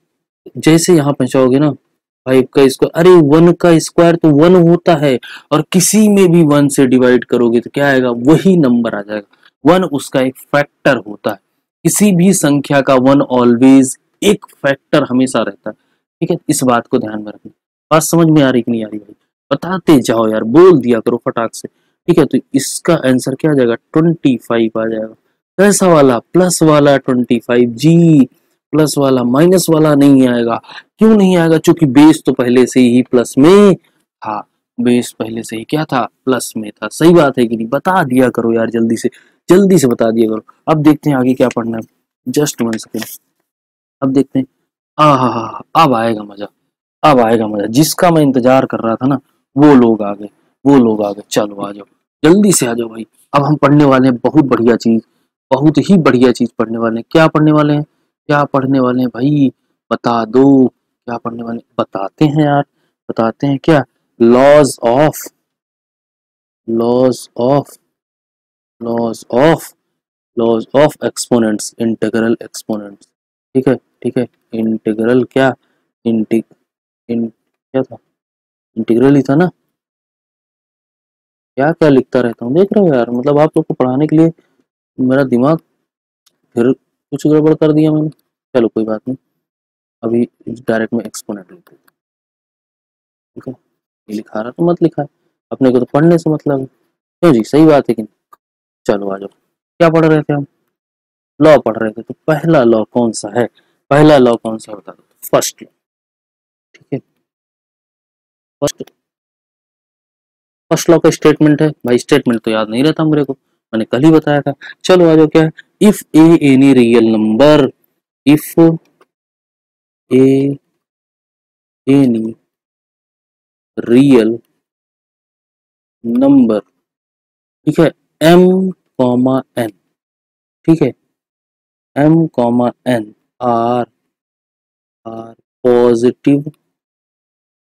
जैसे यहाँ पहुंचाओगे ना फाइव का स्क्वायर अरे, वन का स्क्वायर तो वन होता है और किसी में भी वन से डिवाइड करोगे तो क्या आएगा? वही नंबर आ जाएगा। वन उसका एक फैक्टर होता है। किसी भी संख्या का वन ऑलवेज एक फैक्टर हमेशा रहता है। ठीक है? इस बात को ध्यान में रखना। बात समझ में आ रही कि नहीं आ रही भाई? बताते जाओ यार। बोल दिया करो फटाक से। ठीक है तो इसका आंसर क्या आ जाएगा? ट्वेंटी फाइव आ जाएगा। कैसा वाला प्लस वाला ट्वेंटी फाइव जी प्लस वाला माइनस वाला नहीं आएगा। क्यों नहीं आएगा? क्योंकि बेस तो पहले से ही प्लस में था। बेस पहले से ही क्या था? प्लस में था। सही बात है कि नहीं? बता दिया करो यार, जल्दी से जल्दी से बता दिया करो। अब देखते हैं आगे क्या पढ़ना है। जस्ट वन सेकेंड अब देखते हैं। आ हा हा, अब आएगा मज़ा। अब आएगा मज़ा। जिसका मैं इंतज़ार कर रहा था ना, वो लोग आ गए। वो लोग आ गए। चलो आ जाओ। जल्दी से आ जाओ भाई। अब हम पढ़ने वाले हैं बहुत बढ़िया चीज़, बहुत ही बढ़िया चीज़ पढ़ने वाले हैं। क्या पढ़ने वाले हैं? क्या पढ़ने वाले हैं भाई? बता दो। क्या पढ़ने वाले बताते हैं यार, बताते हैं क्या? Laws of laws of laws of laws of exponents integral exponents ठीक है ठीक है। इंटीग्रल क्या? इंटी इन क्या था? इंटीग्रल ही था ना? क्या क्या लिखता रहता हूँ? देख रहे हो यार मतलब आप लोग को पढ़ाने के लिए मेरा दिमाग फिर कुछ गड़बड़ कर दिया मैंने। चलो कोई बात नहीं, अभी डायरेक्ट में एक्सपोनेंट लिख देता ठीक है? ये लिखा रहा तो मत लिखा है। अपने को तो पढ़ने से मतलब है। क्यों जी, सही बात है कि चलो आ जाओ। क्या पढ़ रहे थे हम? लॉ पढ़ रहे थे तो पहला लॉ कौन सा है? पहला लॉ कौन सा बता दो। First law. ठीक है? फ़र्स्ट फ़र्स्ट लॉ का स्टेटमेंट है। भाई स्टेटमेंट तो याद नहीं रहता मेरे को। मैंने कल ही बताया था। चलो आ जाओ क्या? है if a any real number if a any real number ठीक है? एम कॉमा एन ठीक है? M comma n are are positive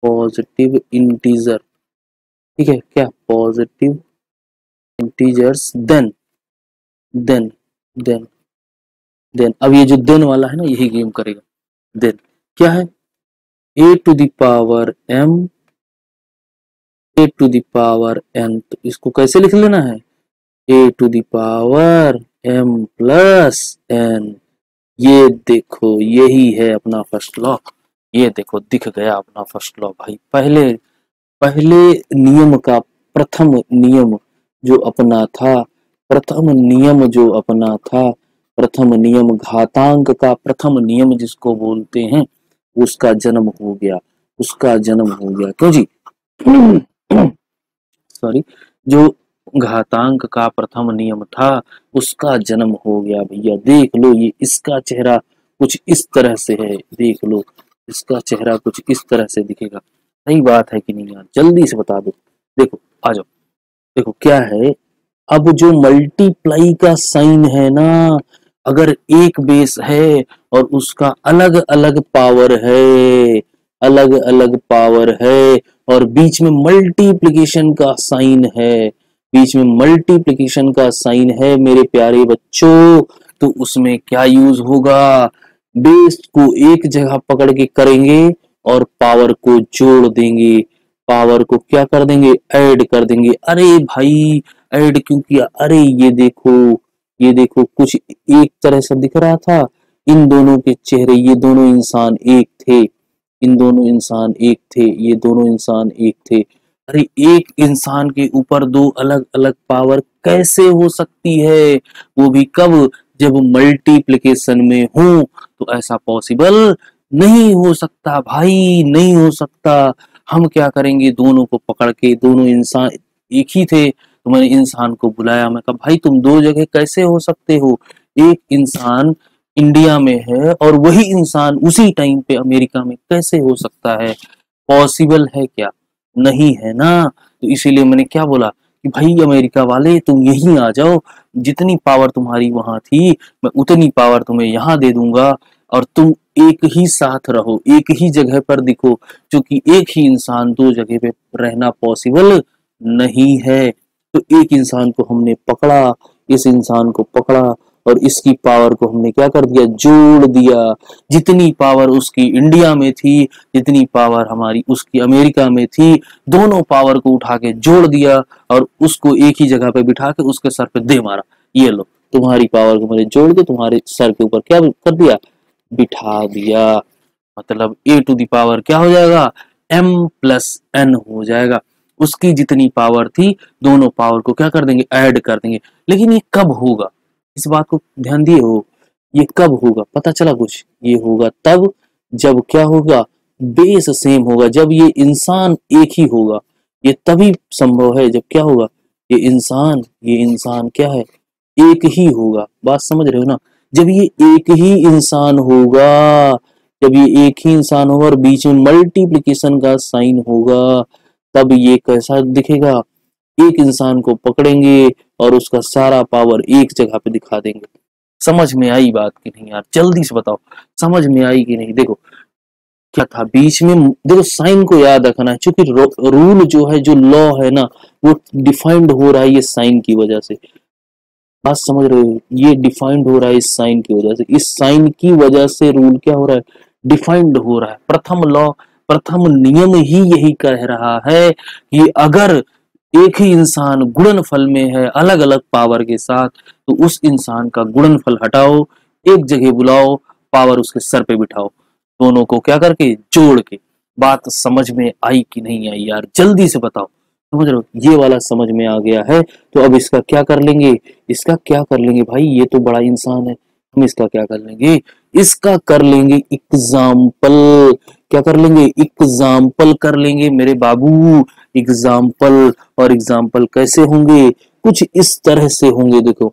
positive integer ठीक है, क्या? Positive integers then then then then अब ये जो देन वाला है ना, यही गेम करेगा। देन क्या है? A to the power m a to the power n तो इसको कैसे लिख लेना है? A to the power m plus n ये देखो, यही है अपना फ़र्स्ट लॉ ये देखो, दिख गया अपना फ़र्स्ट लॉ भाई। पहले पहले नियम का प्रथम नियम जो अपना था, प्रथम नियम जो अपना था, प्रथम नियम घातांक का प्रथम नियम जिसको बोलते हैं, उसका जन्म हो गया, उसका जन्म हो गया। क्यों जी? सॉरी जो घातांक का प्रथम नियम था, उसका जन्म हो गया भैया। देख लो, ये इसका चेहरा कुछ इस तरह से है, देख लो, इसका चेहरा कुछ इस तरह से दिखेगा। सही बात है कि नहीं यार, जल्दी से बता दो। देखो, आ जाओ। देखो, क्या है, अब जो मल्टीप्लाई का साइन है ना, अगर एक बेस है और उसका अलग अलग पावर है अलग अलग पावर है, और बीच में मल्टीप्लीकेशन का साइन है, बीच में मल्टीप्लीकेशन का साइन है, मेरे प्यारे बच्चों तो उसमें क्या यूज़ होगा? बेस को एक जगह पकड़ के करेंगे और पावर को जोड़ देंगे। पावर को क्या कर देंगे? ऐड कर देंगे। अरे भाई ऐड क्यों किया? अरे ये देखो ये देखो, कुछ एक तरह से दिख रहा था। इन दोनों के चेहरे, ये दोनों इंसान एक थे। इन दोनों इंसान एक थे, ये दोनों इंसान एक थे। अरे एक इंसान के ऊपर दो अलग अलग पावर कैसे हो सकती है? वो भी कब? जब मल्टीप्लिकेशन में हो तो ऐसा पॉसिबल नहीं हो सकता, भाई, नहीं हो सकता। हम क्या करेंगे? दोनों को पकड़ के, दोनों इंसान एक ही थे तो मैंने इंसान को बुलाया। मैं कहा, भाई, तुम दो जगह कैसे हो सकते हो? एक इंसान इंडिया में है और वही इंसान उसी टाइम पे अमेरिका में कैसे हो सकता है? पॉसिबल है क्या? नहीं है ना? तो इसीलिए मैंने क्या बोला कि, भाई, अमेरिका वाले, तुम यहीं आ जाओ। जितनी पावर तुम्हारी वहाँ थी, मैं उतनी पावर तुम्हें यहाँ दे दूँगा। और तुम एक ही साथ रहो, एक ही जगह पर दिखो, क्योंकि एक ही इंसान दो जगह पे रहना पॉसिबल नहीं है। तो एक इंसान को हमने पकड़ा, इस इंसान को पकड़ा और इसकी पावर को हमने क्या कर दिया? जोड़ दिया। जितनी पावर उसकी इंडिया में थी, जितनी पावर हमारी उसकी अमेरिका में थी, दोनों पावर को उठा के जोड़ दिया और उसको एक ही जगह पे बिठा के उसके सर पे दे मारा। ये लो, तुम्हारी पावर को मैंने जोड़ के तुम्हारे सर के ऊपर क्या कर दिया? बिठा दिया। मतलब ए टू दावर क्या हो जाएगा? एम प्लस एन हो जाएगा। उसकी जितनी पावर थी, दोनों पावर को क्या कर देंगे? ऐड कर देंगे। लेकिन ये कब होगा? इस बात को ध्यान दिए हो। ये कब होगा? पता चला कुछ? ये होगा तब, जब क्या होगा? बेस सेम होगा। जब ये इंसान एक ही होगा, ये तभी संभव है जब क्या होगा? ये इंसान ये इंसान क्या है? एक ही होगा। बात समझ रहे हो ना? जब ये एक ही इंसान होगा, जब ये एक ही इंसान होगा और बीच में मल्टीप्लीकेशन का साइन होगा, तब ये कैसा दिखेगा? एक इंसान को पकड़ेंगे और उसका सारा पावर एक जगह पे दिखा देंगे। समझ में आई बात की नहीं यार? जल्दी से बताओ, समझ में आई कि नहीं? देखो, क्या था? बीच में देखो साइन को याद रखना है क्योंकि रूल जो है, जो लॉ है ना, वो डिफाइंड हो रहा है ये साइन की वजह से। बात समझ रहे हो? ये डिफाइंड हो रहा है इस साइन की वजह से। इस साइन की वजह से रूल क्या हो रहा है? डिफाइंड हो रहा है। प्रथम लॉ प्रथम नियम ही यही कह रहा है कि अगर एक ही इंसान गुणनफल में है अलग अलग पावर के साथ तो उस इंसान का गुणनफल हटाओ, एक जगह बुलाओ पावर उसके सर पे बिठाओ। दोनों को क्या करके? जोड़ के। बात समझ में आई कि नहीं आई यार? जल्दी से बताओ। समझ हो? ये वाला समझ में आ गया है तो अब इसका क्या कर लेंगे? इसका क्या कर लेंगे भाई? ये तो बड़ा इंसान है, हम इसका क्या कर लेंगे? इसका कर लेंगे एग्ज़ाम्पल क्या कर लेंगे? एग्ज़ाम्पल कर लेंगे मेरे बाबू। एग्ज़ाम्पल और एग्ज़ाम्पल कैसे होंगे? कुछ इस तरह से होंगे, देखो।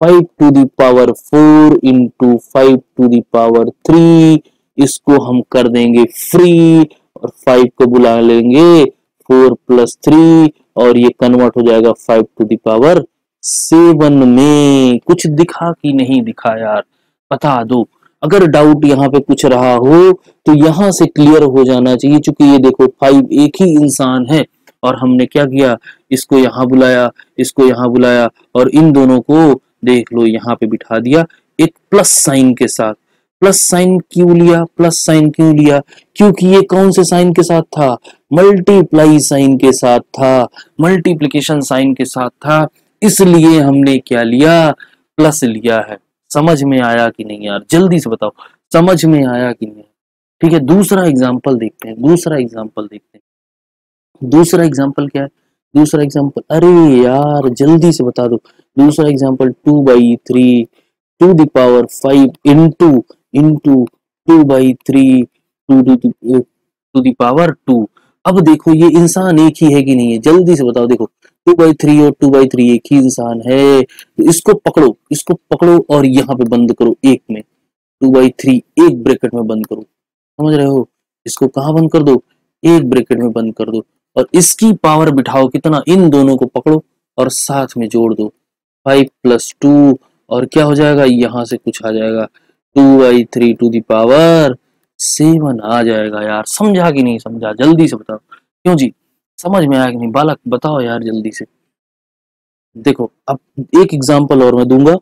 Five to the power four into five to the power three इसको हम कर देंगे फ्री और फाइव को बुला लेंगे। फोर प्लस थ्री और ये कन्वर्ट हो जाएगा फाइव टू दावर सेवन में। कुछ दिखा कि नहीं दिखा यार? बता दो। अगर डाउट यहाँ पे कुछ रहा हो तो यहाँ से क्लियर हो जाना चाहिए, चूँकि ये देखो फाइव एक ही इंसान है। और हमने क्या किया? इसको यहाँ बुलाया, इसको यहाँ बुलाया, और इन दोनों को देख लो, यहाँ पे बिठा दिया। एक प्लस साइन के साथ। प्लस साइन क्यों लिया, प्लस साइन क्यों लिया? क्योंकि ये कौन से साइन के साथ था? मल्टीप्लाई साइन के साथ था। मल्टीप्लीकेशन साइन के साथ था। इसलिए हमने क्या लिया? प्लस लिया है। समझ में आया कि नहीं यार? जल्दी से बताओ। समझ में आया कि नहीं? ठीक है, दूसरा एग्ज़ाम्पल देखते हैं। दूसरा एग्ज़ाम्पल देखते हैं। दूसरा एग्ज़ाम्पल क्या है? दूसरा एग्ज़ाम्पल अरे यार, जल्दी से बता दो। दूसरा example two by three to the power five into into two by three to to to the power two अब देखो, ये इंसान एक ही है कि नहीं है? जल्दी से बताओ, देखो टू बाई थ्री और टू बाई थ्री एक ही इंसान है। तो इसको पकड़ो इसको पकड़ो और यहाँ पे बंद करो, एक में। टू बाई थ्री एक ब्रैकेट में बंद करो। समझ रहे हो? इसको कहाँ बंद कर दो? एक ब्रैकेट में बंद कर दो। और इसकी पावर बिठाओ कितना? इन दोनों को पकड़ो और साथ में जोड़ दो। फाइव प्लस टू और क्या हो जाएगा? यहाँ से कुछ आ जाएगा। Two by three to the power seven आ जाएगा यार। समझा कि नहीं समझा? जल्दी से बताओ। क्यों जी? समझ में आया कि नहीं? बालक, बताओ यार जल्दी से। देखो, अब एक एग्ज़ाम्पल और मैं दूँगा।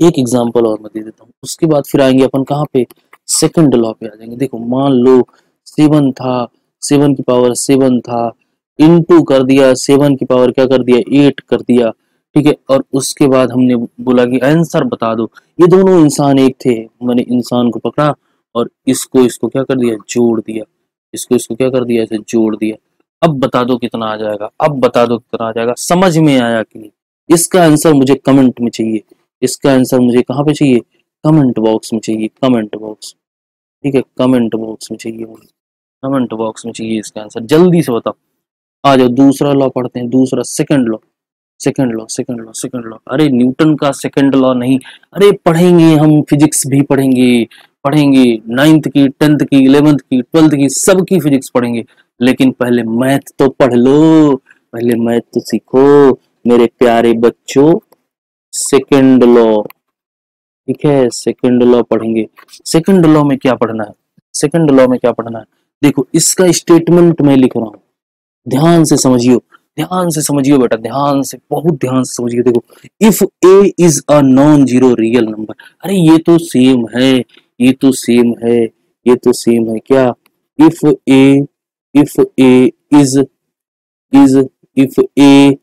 एक एग्ज़ाम्पल और मैं दे देता हूँ। उसके बाद फिर आएँगे अपन कहाँ पे? सेकंड लॉ पे आ जाएँगे। देखो, मान लो सेवन था सेवन की पावर सेवन था। इनटू कर दिया सेवन की पावर क्या कर दिया? एट कर दिया। ठीक है? और उसके बाद हमने बोला कि आंसर बता दो। ये दोनों इंसान एक थे। मैंने इंसान को पकड़ा और इसको इसको क्या कर दिया? जोड़ दिया। इसको इसको क्या कर दिया? इसे जोड़ दिया। अब बता दो कितना आ जाएगा। अब बता दो कितना आ जाएगा। समझ में आया कि नहीं? इसका आंसर मुझे कमेंट में चाहिए। इसका आंसर मुझे कहाँ पे चाहिए? कमेंट बॉक्स में चाहिए। कमेंट बॉक्स ठीक है? कमेंट बॉक्स में चाहिए मुझे। कमेंट बॉक्स में चाहिए इसका आंसर। जल्दी से बताओ। आ जाओ। दूसरा लॉ पढ़ते हैं। दूसरा second law second law second law second law अरे न्यूटन का सेकंड लॉ नहीं। अरे पढ़ेंगे हम फिजिक्स भी पढ़ेंगे पढ़ेंगे। नाइन्थ की टेंथ की इलेवेंथ की ट्वेल्थ की, सबकी फिजिक्स पढ़ेंगे। लेकिन पहले मैथ तो पढ़ लो। पहले मैथ तो सीखो। मेरे प्यारे बच्चों सेकंड लॉ ठीक है सेकंड लॉ पढ़ेंगे। सेकंड लॉ में क्या पढ़ना है? सेकंड लॉ में क्या पढ़ना है? देखो, इसका स्टेटमेंट मैं लिख रहा हूँ। ध्यान से समझियो। ध्यान से समझियो बेटा, ध्यान से, बहुत ध्यान से समझिए। देखो if a is a non zero real number अरे ये तो सेम है, ये तो सेम है, ये तो सेम है क्या? If a if a is is if a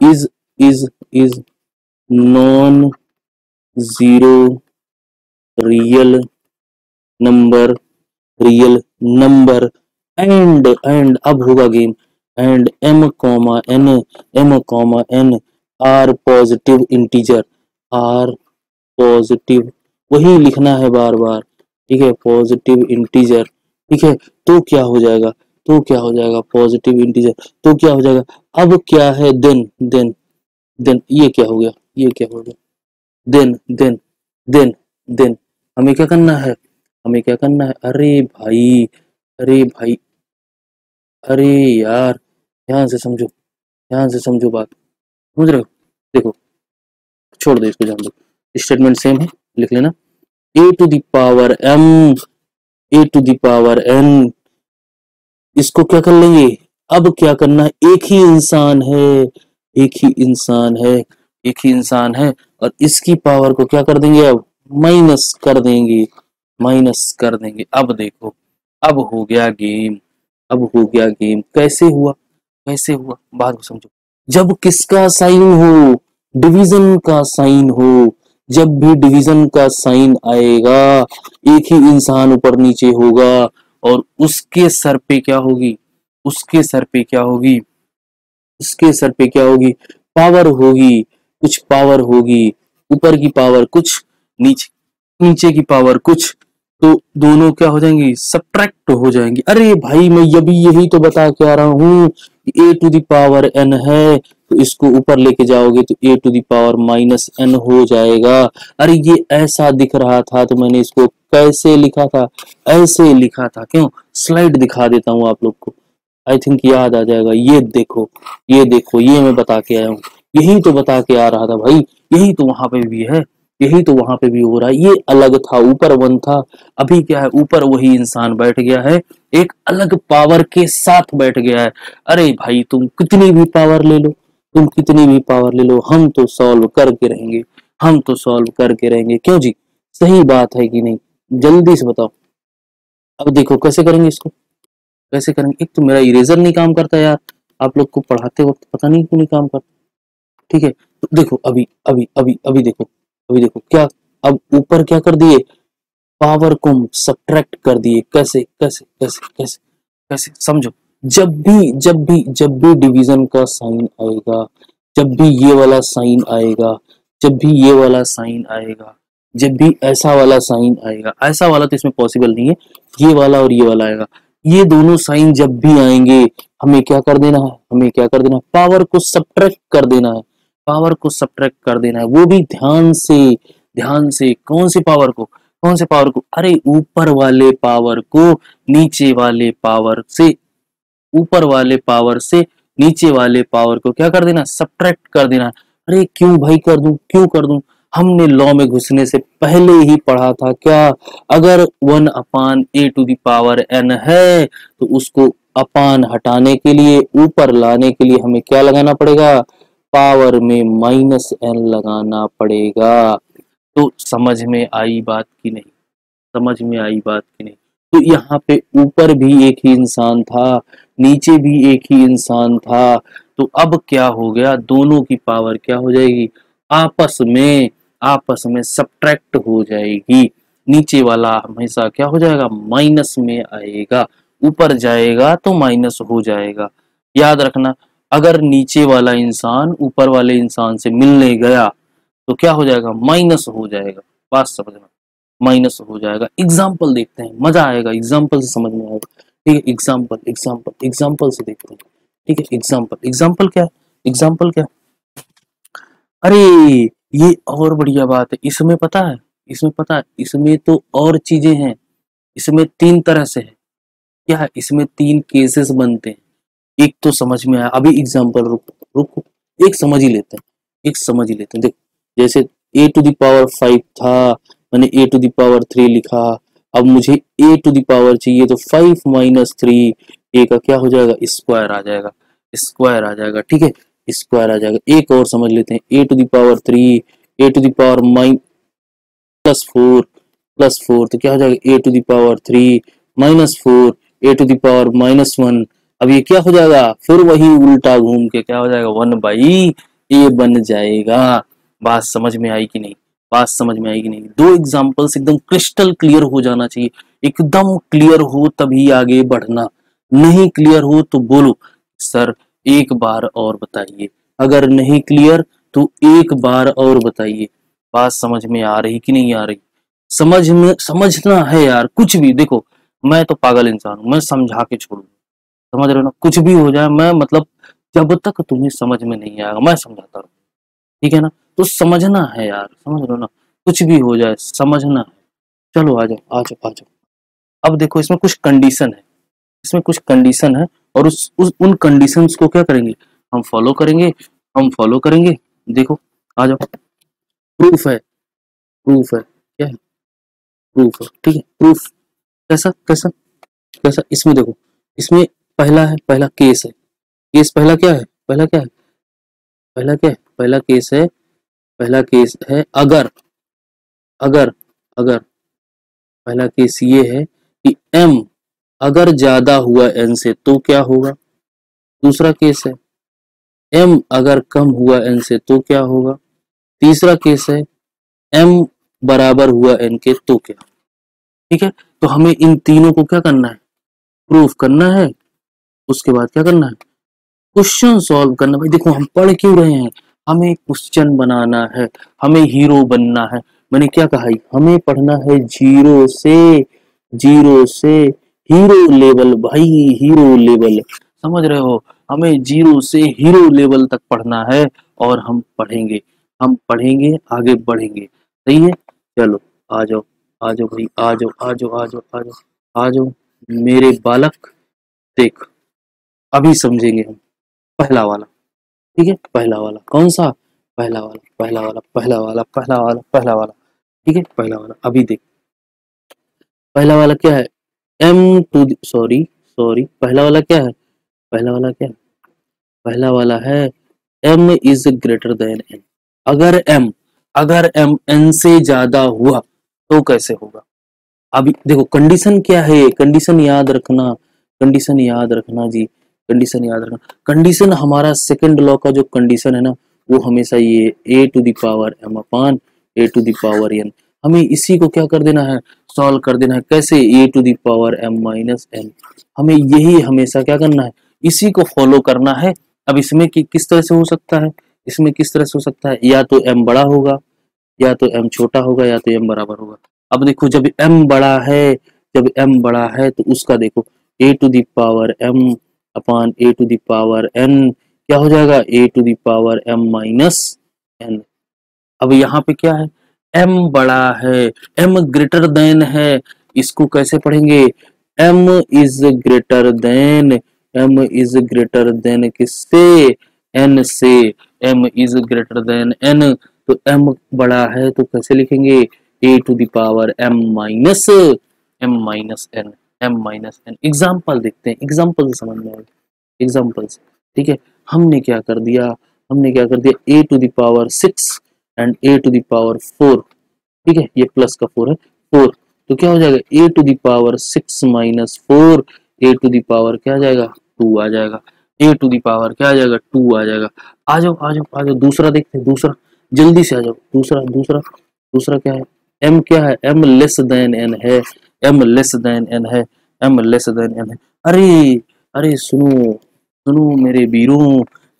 is is is non zero real number real number and and अब होगा game and m comma n, m comma n are positive integer are positive वही लिखना है बार बार ठीक है positive integer ठीक है तो क्या हो जाएगा तो क्या हो जाएगा पॉजिटिव इंटीजर तो क्या हो जाएगा, अब क्या है देन देन देन ये क्या हो गया, ये क्या हो गया देन देन देन देन हमें क्या करना है, हमें क्या करना है, अरे भाई अरे भाई, अरे यार ध्यान से समझो, ध्यान से समझो बात। समझ रहे हो? देखो, छोड़ दो इसको जान दो। स्टेटमेंट सेम है, लिख लेना। A to the power m a to the power n इसको क्या कर लेंगे? अब क्या करना? एक ही इंसान है, एक ही इंसान है, एक ही इंसान है, और इसकी पावर को क्या कर देंगे अब? माइनस कर देंगे माइनस कर देंगे। अब देखो, अब हो गया गेम अब हो गया गेम कैसे हुआ? कैसे हुआ, बात को समझो। जब किसका साइन हो, डिवीज़न का साइन हो, जब भी डिवीज़न का साइन आएगा, एक ही इंसान ऊपर नीचे होगा और उसके सर पे क्या होगी? उसके सर पे क्या होगी? उसके सर पे क्या होगी? पावर होगी, कुछ पावर होगी, ऊपर की पावर कुछ, नीचे नीचे की पावर कुछ तो दोनों क्या हो जाएँगी? सब्ट्रैक्ट हो जाएँगी। अरे भाई, मैं अभी यही तो बता के आ रहा हूँ ए टू दावर एन है तो इसको ऊपर लेके जाओगे तो a to the power minus n हो जाएगा। अरे ये ऐसा दिख रहा था तो मैंने इसको कैसे लिखा था? ऐसे लिखा था। क्यों? स्लाइड दिखा देता हूँ आप लोग को। आई थिंक याद आ जाएगा। ये देखो ये देखो, ये मैं बता के आया हूँ। यही तो बता के आ रहा था भाई। यही तो वहाँ पे भी है। यही तो वहाँ पे भी हो रहा है। ये अलग था, ऊपर वन था। अभी क्या है, ऊपर वही इंसान बैठ गया है। एक अलग पावर के साथ बैठ गया है। अरे भाई, तुम कितनी भी पावर ले लो, तुम कितनी भी पावर ले लो, हम तो सॉल्व करके रहेंगे। हम तो सॉल्व करके रहेंगे। क्यों जी? सही बात है कि नहीं? जल्दी से बताओ। अब देखो, कैसे करेंगे इसको? कैसे करेंगे? एक तो मेरा इरेजर नहीं काम करता यार। आप लोग को पढ़ाते वक्त पता नहीं क्यों नहीं काम करता। ठीक है तो देखो, अभी अभी अभी अभी देखो। अभी देखो, क्या अब ऊपर क्या कर दिए? पावर को सब्ट्रैक्ट कर दिए। कैसे कैसे कैसे कैसे कैसे? समझो, जब भी जब भी जब भी डिवीज़न का साइन आएगा, जब भी ये वाला साइन आएगा, जब भी ये वाला साइन आएगा, जब भी ऐसा वाला साइन आएगा, ऐसा वाला तो इसमें पॉसिबल नहीं है, ये वाला और ये वाला आएगा। ये दोनों साइन जब भी आएँगे, हमें क्या कर देना है? हमें क्या कर देना है? पावर को सब्ट्रैक्ट कर देना है। पावर को सब्ट्रैक्ट कर देना है। वो भी ध्यान से ध्यान से, कौन सी पावर को? कौन से पावर को? अरे, ऊपर वाले पावर को नीचे वाले पावर से, ऊपर वाले पावर से नीचे वाले पावर को क्या कर देना? सब्ट्रैक्ट कर देना अरे, क्यों भाई कर दूँ? क्यों कर दूँ? हमने लॉ में घुसने से पहले ही पढ़ा था, क्या? अगर one upon a to the power n है तो उसको अपान हटाने के लिए, ऊपर लाने के लिए हमें क्या लगाना पड़ेगा? पावर में माइनस एन लगाना पड़ेगा। तो समझ में आई बात की नहीं? समझ में आई बात की नहीं? तो यहाँ पे ऊपर भी एक ही इंसान था, नीचे भी एक ही इंसान था। तो अब क्या हो गया? दोनों की पावर क्या हो जाएगी? आपस में आपस में सब्ट्रैक्ट हो जाएगी। नीचे वाला हमेशा क्या हो जाएगा? माइनस में आएगा। ऊपर जाएगा तो माइनस हो जाएगा। याद रखना अगर नीचे वाला इंसान ऊपर वाले इंसान से मिलने गया तो क्या हो जाएगा? माइनस हो जाएगा। बात समझना। माइनस हो जाएगा। एग्ज़ाम्पल देखते हैं। मज़ा आएगा। एग्ज़ाम्पल से समझ में आएगा। ठीक है? एग्ज़ाम्पल एग्ज़ाम्पल एग्ज़ाम्पल से देखते हैं। ठीक है? एग्ज़ाम्पल एग्ज़ाम्पल क्या है? एग्ज़ाम्पल क्या? अरे, ये और बढ़िया बात है। इसमें पता है? इसमें पता है? इसमें तो और चीज़ें हैं। इसमें तीन तरह से है। क्या है? इसमें तीन केसेस बनते हैं। एक तो समझ में आया। अभी एग्ज़ाम्पल रुक रुक, एक समझ ही लेते हैं। एक समझ ही लेते हैं। देख, जैसे ए टू दावर फाइव था, मैंने ए टू दावर थ्री लिखा। अब मुझे ए टू दावर चाहिए तो फाइव माइनस थ्री ए का क्या हो जाएगा? स्क्वायर आ जाएगा। स्क्वायर आ जाएगा, ठीक है? स्क्वायर आ जाएगा। एक और समझ लेते हैं। A to the power three a to the power minus plus four plus four तो क्या हो जाएगा? A to the power three minus four a to the power minus one अब ये क्या हो जाएगा? फिर वही उल्टा घूम के क्या हो जाएगा? वन बाई ए बन जाएगा। बात समझ में आई कि नहीं? बात समझ में आएगी नहीं? दो एग्जाम्पल्स एकदम क्रिस्टल क्लियर हो जाना चाहिए। एकदम क्लियर हो तभी आगे बढ़ना। नहीं क्लियर हो तो बोलो। सर, एक बार और बताइए। अगर नहीं क्लियर तो एक बार और बताइए। बात समझ में आ रही कि नहीं आ रही? समझ में, समझना है यार। कुछ भी, देखो, मैं तो पागल इंसान हूँ। मैं समझा के छोड़ू समझ रहे हो ना? कुछ भी हो जाए मैं मतलब जब तक तुम्हें समझ में नहीं आएगा मैं समझाता रहूँ ठीक है ना? तो समझना है यार समझ लो ना? कुछ भी हो जाए समझना है। चलो आ जाओ आ जाओ आ जाओ। अब देखो इसमें कुछ कंडीशन है। इसमें कुछ कंडीशन है और उस, उस उन कंडीशन को क्या करेंगे? हम फॉलो करेंगे हम फॉलो करेंगे। देखो आ जाओ। प्रूफ है। प्रूफ है। क्या है? प्रूफ है। ठीक है? प्रूफ कैसा? कैसा? कैसा? इसमें देखो इसमें पहला है, पहला केस है। केस पहला क्या है? पहला क्या है? पहला क्या है? पहला केस है, पहला केस है अगर। अगर अगर। पहला केस ये है कि m अगर ज़्यादा हुआ n से तो क्या होगा? दूसरा केस है, m अगर कम हुआ n से तो क्या होगा? तीसरा केस है, m बराबर हुआ n के तो क्या? ठीक है? तो हमें इन तीनों को क्या करना है? प्रूफ करना है उसके बाद क्या करना है? क्वेश्चन सॉल्व करना भाई देखो, हम पढ़ क्यों रहे हैं? हमें क्वेश्चन बनाना है, हमें हीरो बनना है। मैंने क्या कहा हमें पढ़ना है ज़ीरो से ज़ीरो से हीरो लेवल भाई हीरो लेवल समझ रहे हो? हमें ज़ीरो से हीरो लेवल तक पढ़ना है और हम पढ़ेंगे। हम पढ़ेंगे, आगे बढ़ेंगे। सही है? चलो, आ जाओ आ जाओ भाई, आ जाओ आ जाओ आ जाओ आ जाओ आ जाओ। मेरे बालक, देख। अभी समझेंगे हम। पहला वाला। ठीक है? पहला वाला। कौन सा? पहला वाला। पहला वाला। पहला वाला। पहला वाला। पहला वाला। ठीक है? पहला वाला। अभी देख। पहला वाला क्या है? एम टू सॉरी सॉरी पहला वाला क्या है? पहला वाला क्या है? पहला वाला है, m is greater than n अगर m अगर m n से ज़्यादा हुआ तो कैसे होगा? अभी देखो कंडीशन क्या है कंडीशन याद रखना। कंडीशन याद रखना जी। कंडीशन याद रखना। कंडीशन हमारा सेकंड लॉ का जो कंडीशन है ना, वो हमेशा ये a to the power m upon a to the power n हमें इसी को क्या कर देना है? सॉल्व कर देना है। कैसे? A to the power m minus n हमें यही हमेशा क्या करना है? इसी को फॉलो करना है। अब इसमें कि किस तरह से हो सकता है? इसमें किस तरह से हो सकता है? या तो एम बड़ा होगा, या तो एम छोटा होगा, या तो एम बराबर होगा। अब देखो, जब एम बड़ा है, जब एम बड़ा है तो उसका देखो a to the power m upon a to the power n क्या हो जाएगा? A to the power m minus n अब यहाँ पे क्या है? एम बड़ा है एम ग्रेटर देन है। इसको कैसे पढ़ेंगे? M is greater than m is greater than किससे? एन से। M is greater than n तो एम बड़ा है तो कैसे लिखेंगे? A to the power m minus m minus n m minus n example देखते हैं एग्ज़ाम्पल से समझ में आएगा। एग्जाम्पल्स ठीक है? हमने क्या कर दिया? हमने क्या कर दिया? A to the power six and a to the power four ठीक है? ये प्लस का फोर है फोर तो क्या हो जाएगा? A to the power six minus four a to the power क्या आ जाएगा? टू आ जाएगा। ए टू दावर क्या आ जाएगा? टू आ जाएगा। आ जाओ आ जाओ आ जाओ, दूसरा देखते हैं, दूसरा। जल्दी से आ जाओ, दूसरा दूसरा दूसरा क्या है? एम क्या है? एम लेस देन एन है। एम लेस देन एन है एम लेस देन एन है अरे अरे सुनो सुनो मेरे वीरों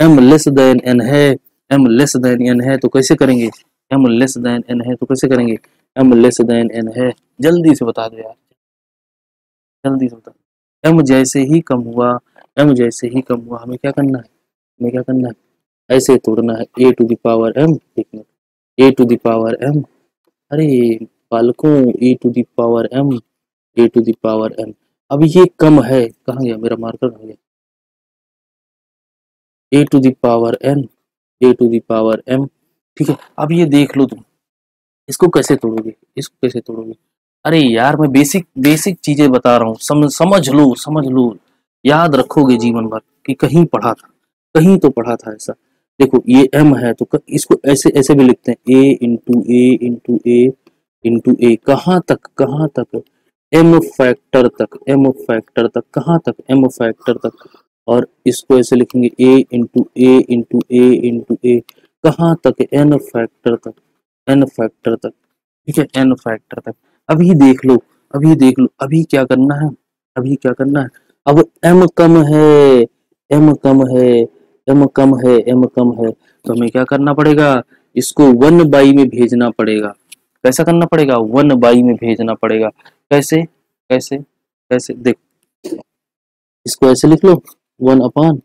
एम लेस देन एन है एम लेस देन एन है तो कैसे करेंगे? एम लेस देन एन है तो कैसे करेंगे? एम लेस देन एन है जल्दी से बता दो यार। जल्दी से बता एम जैसे ही कम हुआ एम जैसे ही कम हुआ, हमें क्या करना है? हमें क्या करना है? ऐसे तोड़ना है। A to the power m एक minute a to the power m अरे बालकों a to the power m a to the power m अब ये कम है, कहाँ गया? मेरा मार्कर कहाँ गया? A to the power n a to the power m ठीक है? अब ये देख लो तुम। इसको कैसे तोड़ोगे? इसको कैसे तोड़ोगे? अरे यार, मैं बेसिक बेसिक चीज़ें बता रहा हूँ। समझ समझ लो समझ लो। याद रखोगे जीवन भर कि कहीं पढ़ा था। कहीं तो पढ़ा था ऐसा। देखो, ये एम है तो इसको ऐसे ऐसे भी लिखते हैं। A into a into a into a कहाँ तक कहाँ तक? एम फैक्टर तक एम फैक्टर तक, कहाँ तक? एम फैक्टर तक। और इसको ऐसे लिखेंगे a into a into a into a कहाँ तक? N फैक्टर तक, n फैक्टर तक। ठीक है, n फैक्टर तक। अभी देख लो, अभी देख लो, अभी क्या करना है? अभी क्या करना है? अब एम कम है एम कम है, m कम है, m कम है। तो हमें क्या करना पड़ेगा? इसको वन बाई में भेजना पड़ेगा। कैसा करना पड़ेगा? वन बाई में भेजना पड़ेगा। कैसे कैसे कैसे, देख। इसको ऐसे लिख लो। One upon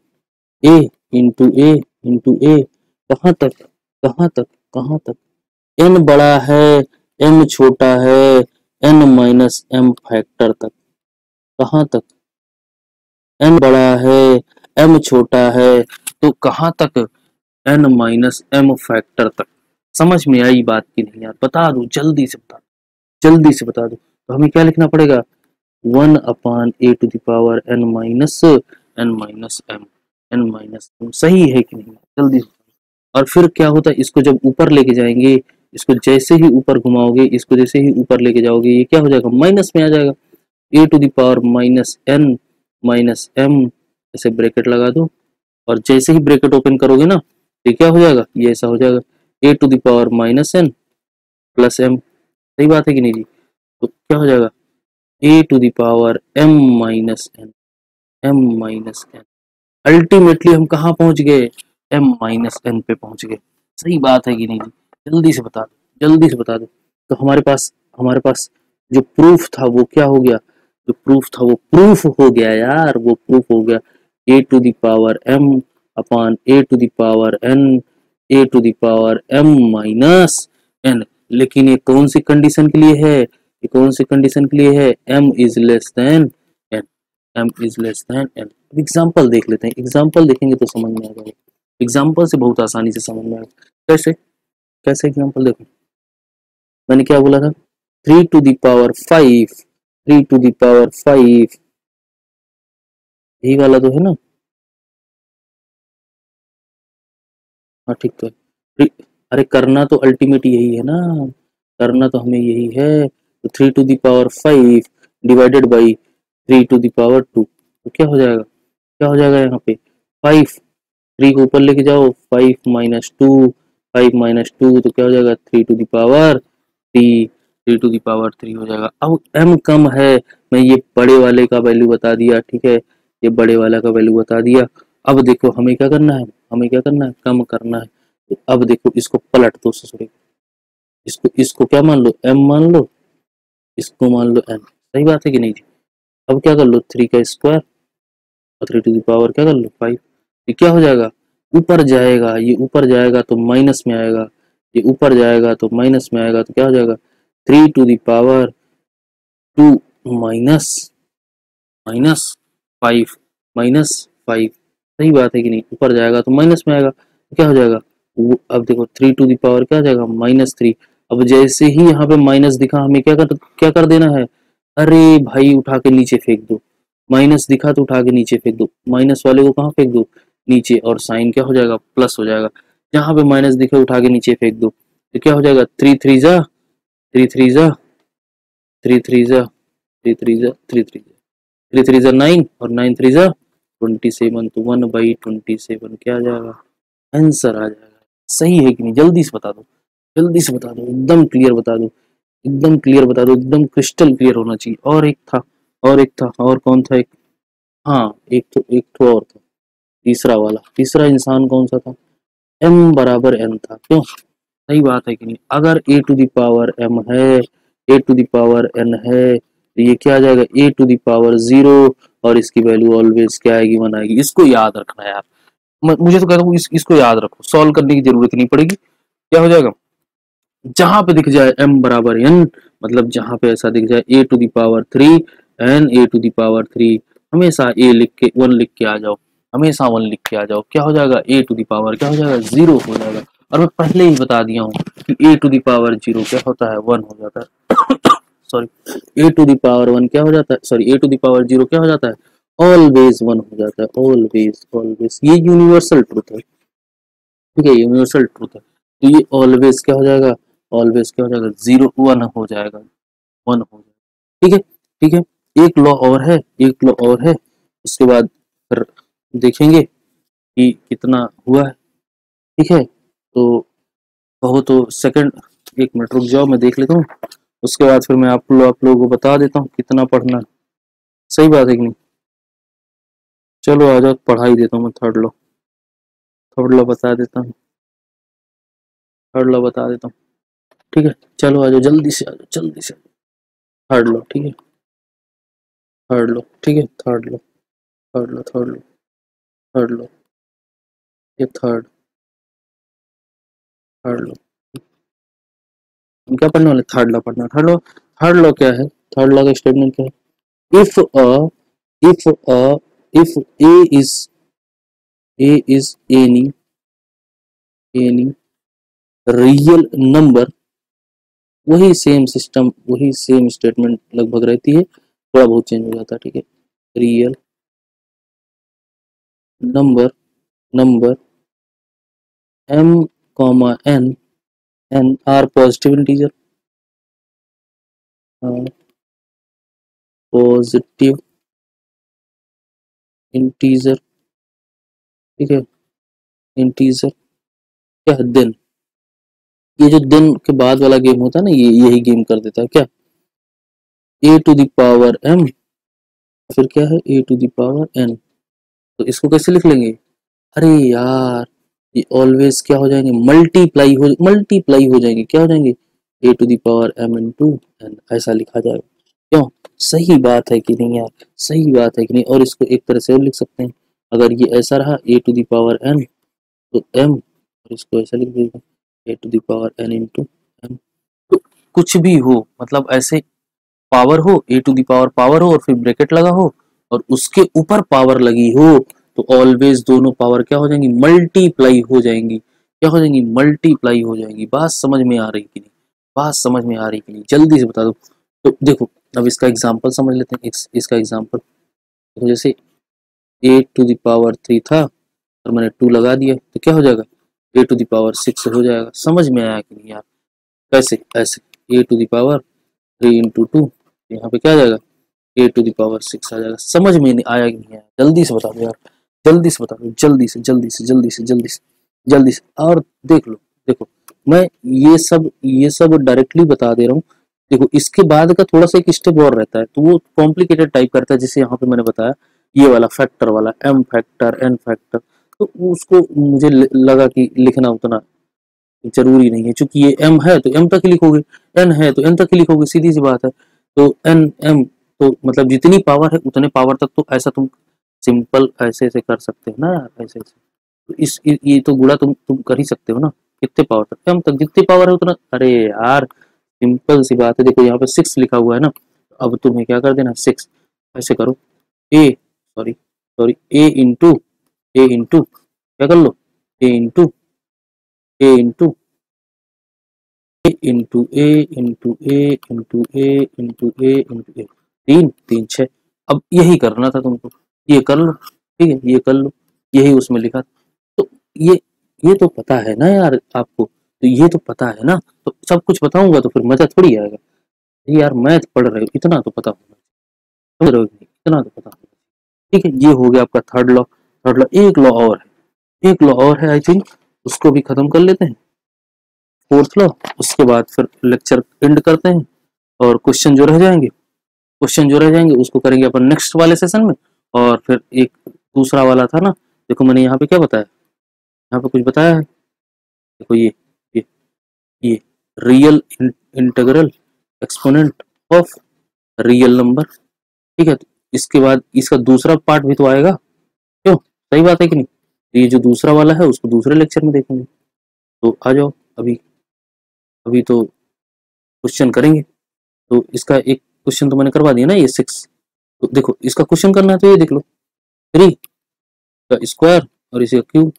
a into a into a कहाँ तक कहाँ तक कहाँ तक? एन बड़ा है एम छोटा है एन माइनस एम फैक्टर तक। कहाँ तक? एन बड़ा है एम छोटा है तो कहाँ तक? एन माइनस एम फैक्टर तक। समझ में आई बात की नहीं यार? बता दो, जल्दी से बता दो, जल्दी से बता दो। तो हमें क्या लिखना पड़ेगा? One upon a to the power n minus n minus m. N minus m सही है कि नहीं? जल्दी और फिर क्या होता है? इसको जब ऊपर लेके जाएँगे, इसको जैसे ही ऊपर घुमाओगे, इसको जैसे ही ऊपर लेके जाओगे, ये क्या हो जाएगा? माइनस में आ जाएगा। A to the power minus n minus m, ऐसे ब्रैकेट लगा दो। और जैसे ही ब्रैकेट ओपन करोगे ना, ये क्या हो जाएगा? ये ऐसा हो जाएगा। A to the power minus n plus m. सही बात है कि नहीं जी? क्या हो जाएगा? A to the power m minus n m minus n ultimately हम कहाँ पहुँच गए? एम माइनस एन पे पहुँच गए। सही बात है कि नहीं जी? जल्दी से बता दो, जल्दी से बता दो। तो हमारे पास हमारे पास जो प्रूफ था वो क्या हो गया? जो प्रूफ था वो प्रूफ हो गया यार, वो प्रूफ हो गया। A to the power m upon a to the power n a to the power m minus n लेकिन ये कौन सी कंडीशन के लिए है? ये कौन सी कंडीशन के लिए है? M is less than m is less than n example देख लेते हैं। एग्ज़ाम्पल देखेंगे तो समझ में आ जाएगा। एग्ज़ाम्पल से बहुत आसानी से समझ में आएगा कैसे? कैसे एग्ज़ाम्पल देखो? मैंने क्या बोला था? Three to the power five three to the power five यही वाला तो है ना? हाँ ठीक तो है। अरे, करना तो अल्टीमेट यही है ना। करना तो हमें यही है। तो three to the power five divided by three to the power two. तो क्या हो जाएगा? क्या हो जाएगा यहाँ पे? फाइव। थ्री को ऊपर लेके जाओ, five minus two, five minus two तो क्या हो जाएगा? Three to the power three three to the power three हो जाएगा। अब एम कम है, मैं ये बड़े वाले का वैल्यू बता दिया, ठीक है? ये बड़े वाला का वैल्यू बता दिया। अब देखो, हमें क्या करना है? हमें क्या करना है? कम करना है। तो अब देखो, इसको पलट दो ससुरे इसको इसको क्या मान लो? एम मान लो? इसको मान लो एन सही बात है कि नहीं जी? अब क्या कर लो? थ्री का स्क्वायर और थ्री टू दावर क्या कर लो? फाइव ये क्या हो जाएगा? ऊपर जाएगा। ये ऊपर जाएगा तो माइनस में आएगा। ये ऊपर जाएगा तो माइनस में आएगा तो क्या हो जाएगा? Three to the power two minus minus five minus five सही बात है कि नहीं? ऊपर जाएगा तो माइनस में आएगा। तो क्या हो जाएगा? अब देखो थ्री टू दावर क्या हो जाएगा? माइनस थ्री अब जैसे ही यहाँ पे माइनस दिखा, हमें क्या कर क्या कर देना है? अरे भाई, उठा के नीचे फेंक दो। माइनस दिखा तो उठा के नीचे फेंक दो। माइनस वाले को कहाँ फेंक दो? नीचे, और साइन क्या हो जाएगा? प्लस हो जाएगा। जहाँ पे माइनस दिखे, उठा के नीचे फेंक दो। तो क्या हो जाएगा? थ्री थ्री जा। थ्री थ्री जा। थ्री थ्री जा। थ्री थ्री जा। थ्री थ्री जा। थ्री थ्री जा नाइन और नाइन थ्री जा। ट्वेंटी सेवन तो वन बाई ट्वेंटी सेवन क्या आ जाएगा? आंसर आ जाएगा। सही है कि नहीं? जल्दी से बता दो। जल्दी से बता दो एकदम क्लियर बता दो एकदम क्लियर बता दो एकदम क्रिस्टल क्लियर होना चाहिए। और एक था और एक था और कौन था एक? हाँ एक तो एक तो और था तीसरा वाला। तीसरा इंसान कौन सा था? एम बराबर एन था। क्यों? सही बात है कि नहीं? अगर ए टू दावर एम है ए टू दावर एन है तो ये क्या आ जाएगा? ए टू दावर ज़ीरो और इसकी वैल्यू ऑलवेज क्या आएगी? वन आएगी। इसको याद रखना है यार मुझे तो कहता हूँ इस, इसको याद रखो। सॉल्व करने की ज़रूरत नहीं पड़ेगी। क्या हो जाएगा? जहाँ पे दिख जाए m बराबर n मतलब जहाँ पे ऐसा दिख जाए a to the power three n a to the power three हमेशा a लिख के वन लिख के आ जाओ। हमेशा वन लिख के आ जाओ। क्या हो जाएगा? A टू दावर क्या हो जाएगा? ज़ीरो हो जाएगा। और मैं पहले ही बता दिया हूँ कि a टू दावर ज़ीरो क्या होता है? वन हो जाता है। *coughs* Sorry a to the power one क्या हो जाता है? Sorry a to the power zero क्या हो जाता है? ऑलवेज वन हो जाता है। ऑलवेज ऑलवेज ये यूनिवर्सल ट्रूथ है। ठीक है यूनिवर्सल ट्रूथ है। तो ये ऑलवेज क्या हो जाएगा? ऑलवेज क्या हो जाएगा? ज़ीरो वन हो जाएगा। वन हो जाएगा। ठीक है? ठीक है? एक लॉ और है, एक लॉ और है। उसके बाद फिर देखेंगे कि कितना हुआ है। ठीक है? तो कहो तो सेकंड एक मिनट रुक जाओ, मैं देख लेता हूँ। उसके बाद फिर मैं आप लोग, आप लोगों को बता देता हूँ कितना पढ़ना सही बात है कि नहीं? चलो आ जाओ, पढ़ाई देता हूँ मैं थर्ड लॉ थर्ड लॉ बता देता हूँ। थर्ड लॉ बता देता हूँ। ठीक है? चलो आ जाओ, जल्दी से आ जाओ, जल्दी से थर्ड लो ठीक है? थर्ड लो ठीक है? Third law third law third law third law ये थर्ड थर्ड लो क्या पढ़ने वाले थर्ड लॉ पढ़ना थर्ड लॉ थर्ड लॉ क्या है? थर्ड लॉ का स्टेटमेंट क्या है? If a if a if a is a is any any real number वही सेम सिस्टम वही सेम स्टेटमेंट लगभग रहती है। थोड़ा बहुत चेंज हो जाता है, ठीक है? Real number number m comma n n r positive integer positive integer ठीक है? इंटीजर क्या दिन। ये जो दिन के बाद वाला गेम होता है ना, ये, यही गेम कर देता है, क्या? ए टू दावर एम फिर क्या है? ए टू दावर एन तो इसको कैसे लिख लेंगे? अरे यार, ये ऑलवेज क्या हो जाएँगे? मल्टीप्लाई हो मल्टीप्लाई हो जाएँगे। क्या हो जाएँगे? A to the power m into n ऐसा लिखा जाएगा क्यों? सही बात है कि नहीं यार? सही बात है कि नहीं? और इसको एक तरह से और लिख सकते हैं। अगर ये ऐसा रहा a to the power n तो एम और इसको ऐसा लिख देगा a to the power n into m तो कुछ भी हो मतलब ऐसे पावर हो ए टू दावर पावर हो और फिर ब्रैकेट लगा हो और उसके ऊपर पावर लगी हो तो ऑलवेज दोनों पावर क्या हो जाएँगी? मल्टीप्लाई हो जाएँगी। क्या हो जाएँगी? मल्टीप्लाई हो जाएँगी। बात समझ में आ रही कि नहीं? बात समझ में आ रही कि नहीं? जल्दी से बता दो। तो देखो अब इसका एग्ज़ाम्पल समझ लेते हैं। इस, इसका एग्ज़ाम्पल तो जैसे ए टू दावर थ्री था और मैंने टू लगा दिया तो क्या हो जाएगा? ए टू दावर सिक्स हो जाएगा। समझ में आया कि नहीं यार? कैसे? ऐसे। A to the power three into two यहाँ पे क्या आ जाएगा? A to the power six आ जाएगा। समझ में नहीं आया कि नहीं आया। जल्दी से बता दो यार। जल्दी से बता दो। जल्दी से जल्दी से जल्दी से जल्दी से जल्दी से। और देख लो, देखो, मैं ये सब ये सब डायरेक्टली बता दे रहा हूँ। देखो, इसके बाद का थोड़ा सा एक स्टेप और रहता है। तो वो कॉम्प्लिकेटेड टाइप करता है, जैसे यहाँ पे मैंने बताया। ये वाला फैक्टर वाला एम फैक्टर एन फैक्टर तो उसको मुझे लगा कि लिखना उतना ज़रूरी नहीं है क्योंकि ये एम है तो एम तक लिखोगे। एन है तो एन तक लिखोगे, सीधी सी बात है। तो एन एम तो मतलब जितनी पावर है, उतने पावर तक तो ऐसा तुम सिंपल ऐसे ऐसे कर सकते हो ना, ऐसे ऐसे। तो इस ये तो गुड़ा तुम तुम कर ही सकते हो ना, कितने पावर तक। एम तक जितनी पावर है, उतना। अरे यार सिंपल सी बात है। देखो, यहाँ पे सिक्स लिखा हुआ है ना, अब तुम्हें क्या कर देना सिक्स ऐसे करो। A sorry sorry a into a into क्या कर लो? A into a into a into a into a into a into a into a तीन तीन छः अब यही करना था तुमको। ये कर लो, ठीक है? ये कर लो। यही उसमें लिखा तो ये ये तो पता है ना यार आपको। तो ये तो पता है ना। तो सब कुछ बताऊँगा तो फिर मज़ा थोड़ी आएगा। यार, मैथ पढ़ रहे हो, इतना तो पता होना समझ रहे हो इतना तो पता होना ठीक है, ये हो गया आपका थर्ड लॉ लॉ, एक लॉ और है। एक लॉ और है आई थिंक उसको भी खत्म कर लेते हैं। फोर्थ लॉ उसके बाद फिर लेक्चर एंड करते हैं और क्वेश्चन जो रह जाएँगे क्वेश्चन जो रह जाएँगे, उसको करेंगे अपन नेक्स्ट वाले सेशन में। और फिर एक दूसरा वाला था ना, देखो मैंने यहाँ पे क्या बताया। यहाँ पे कुछ बताया है। देखो ये ये ये real integral exponent of real number ठीक है तो इसके बाद इसका दूसरा पार्ट भी तो आएगा। सही बात है कि नहीं तो ये जो दूसरा वाला है, उसको दूसरे लेक्चर में देखेंगे। तो आ जाओ, अभी अभी तो क्वेश्चन करेंगे। तो इसका एक क्वेश्चन तो मैंने करवा दिया ना, ये सिक्स तो देखो, इसका क्वेश्चन करना है तो ये देख लो। थ्री का स्क्वायर और इसी क्यूब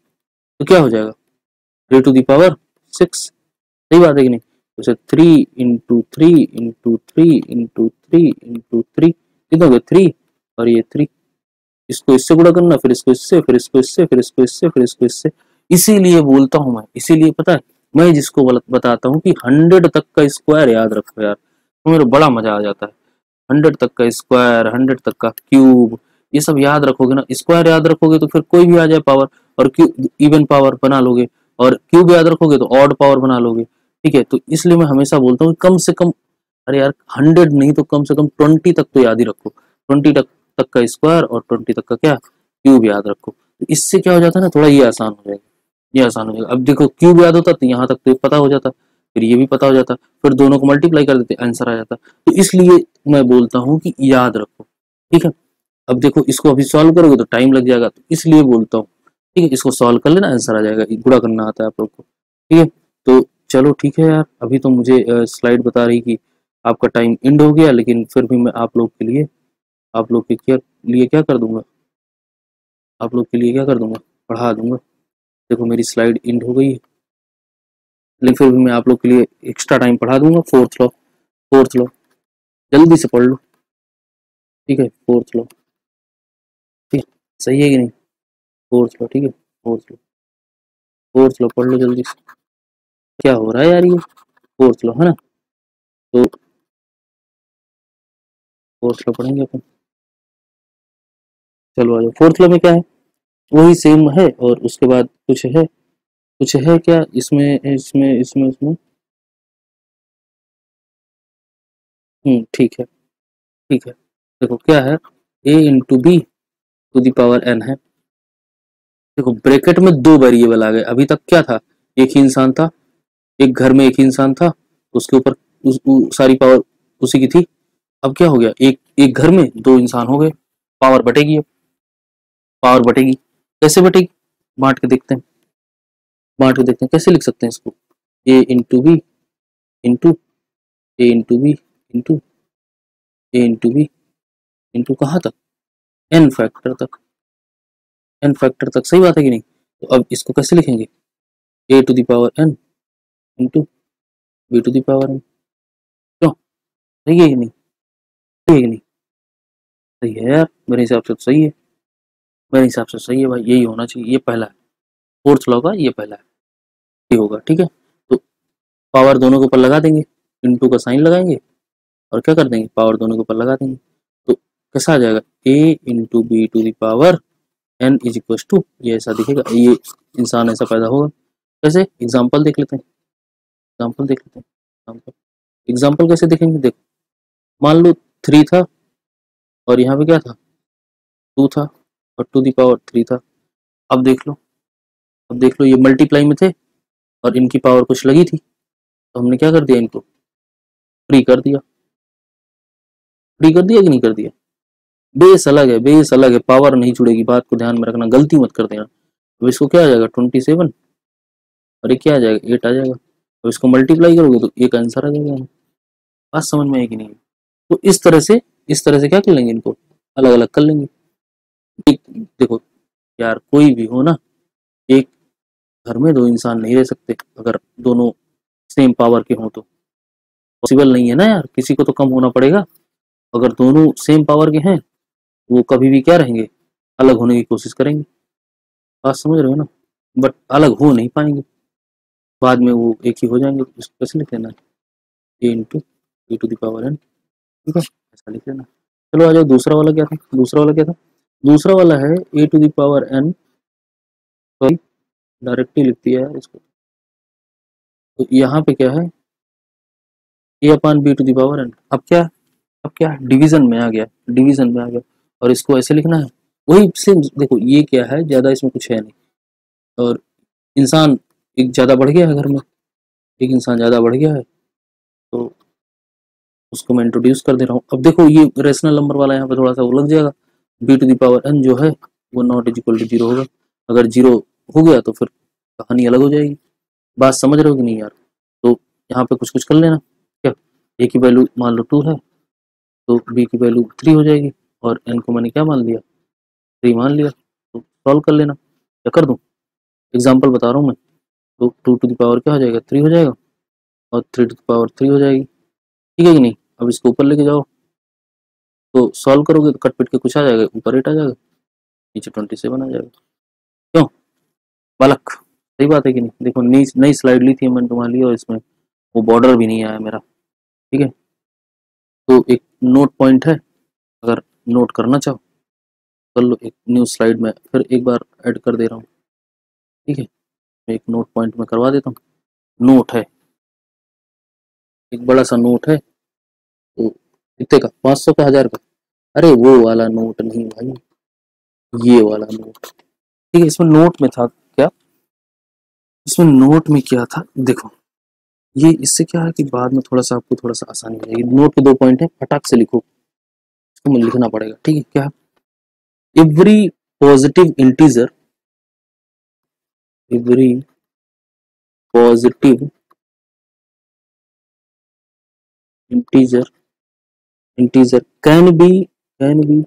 तो क्या हो जाएगा? थ्री टू दावर सिक्स सही बात है कि नहीं? तो three into three into three into three into three कितना हो गया थ्री और ये थ्री इसको इससे गुड़ा करना, फिर इसको इससे, फिर इसको इससे, फिर इसको इससे, फिर इसको इससे। इसीलिए बोलता हूँ मैं, इसीलिए पता है, मैं जिसको बताता हूँ कि हंड्रेड तक का स्क्वायर याद रखो यार तो मेरे बड़ा मज़ा आ जाता है। हंड्रेड तक का स्क्वायर हंड्रेड तक का क्यूब ये सब याद रखोगे ना स्क्वायर याद रखोगे तो फिर कोई भी आ जाए पावर और क्यूब इवन पावर बना लोगे, और क्यूब याद रखोगे तो ऑड पावर बना लोगे, ठीक है? तो इसलिए मैं हमेशा बोलता हूँ कम से कम, अरे यार हंड्रेड नहीं तो कम से कम ट्वेंटी तक तो याद ही रखो। ट्वेंटी तक तक का स्क्वायर और ट्वेंटी तक का क्या? क्यूब याद रखो। तो इससे क्या हो जाता है ना, थोड़ा ये आसान हो जाएगा। ये आसान हो जाएगा। अब देखो क्यूब याद होता तो यहाँ तक तो पता हो जाता, फिर ये भी पता हो जाता, फिर दोनों को मल्टीप्लाई कर देते आंसर आ जाता। तो इसलिए मैं बोलता हूँ कि याद रखो, ठीक है? अब देखो, इसको अभी सॉल्व करोगे तो टाइम लग जाएगा तो इसलिए बोलता हूँ, ठीक है? इसको सॉल्व कर लेना आंसर आ जाएगा गुड़ा करना आता है आप लोग को, ठीक है? तो चलो, ठीक है यार, अभी तो मुझे स्लाइड बता रही कि आपका टाइम एंड हो गया, लेकिन फिर भी मैं आप लोग के लिए आप लोग के लिए क्या कर दूँगा? आप लोग के लिए क्या कर दूँगा? पढ़ा दूँगा। देखो, मेरी स्लाइड इंड हो गई है। लेकिन फिर भी मैं आप लोग के लिए एक्स्ट्रा टाइम पढ़ा दूँगा। फोर्थ लॉ फोर्थ लॉ जल्दी से पढ़ लो। ठीक है फोर्थ लॉ ठीक सही है कि नहीं? फोर्थ लॉ ठीक है फोर्थ लॉ फोर्थ लॉ पढ़ लो जल्दी से। क्या हो रहा है यार ये? फोर्थ लॉ है ना? तो फोर्थ लॉ पढ़ेंगे अपन। चलो आ जाओ। फोर्थ लो में क्या है? वही सेम है और उसके बाद कुछ है? कुछ है क्या इसमें इसमें इसमें इसमें हम्म ठीक है ठीक है। देखो क्या है? A into b to the power n है। देखो ब्रैकेट में दो वेरिएबल आ गए। अभी तक क्या था? एक ही इंसान था एक घर में एक ही इंसान था उसके ऊपर उस, सारी पावर उसी की थी। अब क्या हो गया? एक एक घर में दो इंसान हो गए पावर बटेगी अब। पावर बटेगी। कैसे बटेगी? बांट के देखते हैं। बांट के देखते हैं। कैसे लिख सकते हैं इसको? A into b into a into b into a into b into कहाँ तक? एन फैक्टर तक। एन फैक्टर तक सही बात है कि नहीं? तो अब इसको कैसे लिखेंगे? A to the power n into b to the power n क्यों? सही है कि नहीं? सही है कि नहीं? सही है यार, मेरे हिसाब से तो सही है। मेरे हिसाब से सही है भाई, यही होना चाहिए, ये पहला है। फोर्थ लॉ का ये पहला है। ये होगा, ठीक है? तो पावर दोनों के ऊपर लगा देंगे इंटू का साइन लगाएँगे और क्या कर देंगे? पावर दोनों के ऊपर लगा देंगे। तो कैसा आ जाएगा? A into b to the power n is equal to ये ऐसा दिखेगा, ये इंसान ऐसा पैदा होगा। कैसे एग्ज़ाम्पल देख लेते हैं। एग्ज़ाम्पल देख लेते हैं। एग्ज़ाम्पल एग्ज़ाम्पल कैसे देखेंगे? देखो, मान लो थ्री था और यहाँ पे क्या था? टू था। और टू दी पावर थ्री था। अब देख लो। अब देख लो, ये मल्टीप्लाई में थे और इनकी पावर कुछ लगी थी। तो हमने क्या कर दिया इनको? फ्री कर दिया। फ्री कर दिया कि नहीं कर दिया? बेस अलग है, बेस अलग है। पावर नहीं जुड़ेगी, बात को ध्यान में रखना। गलती मत कर देना। तो इसको क्या आ जाएगा? ट्वेंटी सेवन और ये क्या आ जाएगा? एट आ जाएगा। तो इसको मल्टीप्लाई करोगे तो एक आंसर आ जाएगा बात समझ में आएगी नहीं? तो इस तरह से, इस तरह से क्या कर लेंगे इनको? अलग अलग कर लेंगे। एक, देखो यार, कोई भी हो ना, एक घर में दो इंसान नहीं रह सकते, अगर दोनों सेम पावर के हों तो। पॉसिबल नहीं है ना यार, किसी को तो कम होना पड़ेगा। अगर दोनों सेम पावर के हैं, वो कभी भी क्या रहेंगे? अलग होने की कोशिश करेंगे। बात समझ रहे हो ना? बट अलग हो नहीं पाएँगे। बाद में वो एक ही हो जाएँगे। इसको कैसे लिख लेना। A into a to the power n ठीक है? ऐसा लिख लेना। चलो आ जाओ, दूसरा वाला क्या था? दूसरा वाला क्या था? दूसरा वाला है a to the power n sorry directly लिख दिया यार इसको। तो यहाँ पे क्या है? A upon b to the power n अब क्या? अब क्या? डिवीज़न में आ गया। डिवीज़न में आ गया। और इसको ऐसे लिखना है? वही सेम देखो, ये क्या है? ज़्यादा इसमें कुछ है नहीं। और इंसान एक ज़्यादा बढ़ गया है घर में। एक इंसान ज़्यादा बढ़ गया है। तो उसको मैं इंट्रोड्यूस कर दे रहा हूँ। अब देखो, ये रेशनल नंबर वाला यहाँ पे थोड़ा सा वो लग जाएगा। बी टू दावर एन जो है, वो not is equal to zero होगा। अगर ज़ीरो हो गया तो फिर कहानी अलग हो जाएगी। बात समझ रहे हो कि नहीं यार? तो यहाँ पे कुछ कुछ कर लेना। क्या? ए की वैल्यू मान लो टू है तो बी की वैल्यू थ्री हो जाएगी और एन को मैंने क्या मान लिया? थ्री मान लिया। तो सॉल्व कर लेना। क्या कर दूँ? एग्ज़ाम्पल बता रहा हूँ मैं। तो टू टू दावर क्या हो जाएगा? थ्री हो जाएगा और थ्री टू दावर थ्री हो जाएगी। ठीक है कि नहीं? अब इसको ऊपर लेके जाओ। तो सॉल्व करोगे तो कट पिट के कुछ आ जाएगा, ऊपर एट आ जाएगा, नीचे ट्वेंटी सेवन आ जाएगा। क्यों? बालक, सही बात है कि नहीं? देखो, नई नई स्लाइड ली थी मैंने तुम्हारे और इसमें वो बॉर्डर भी नहीं आया मेरा, ठीक है? तो एक नोट पॉइंट है, अगर नोट करना चाहो कर लो एक न्यू स्लाइड में फिर एक बार ऐड कर दे रहा हूँ, ठीक है? एक नोट पॉइंट में करवा देता हूँ। नोट है। एक बड़ा सा नोट है तो कितने का? पाँच सौ का, हज़ार का। अरे वो वाला नोट नहीं भाई, ये वाला नोट। ठीक है, इसमें नोट में था क्या? इसमें नोट में क्या था? देखो, ये इससे क्या है कि बाद में थोड़ा सा आपको थोड़ा सा आसानी हो जाएगी। नोट के दो पॉइंट है, फटाक से लिखो। इसको लिखना पड़ेगा, ठीक है? क्या? Every positive integer, every positive integer integer can be can be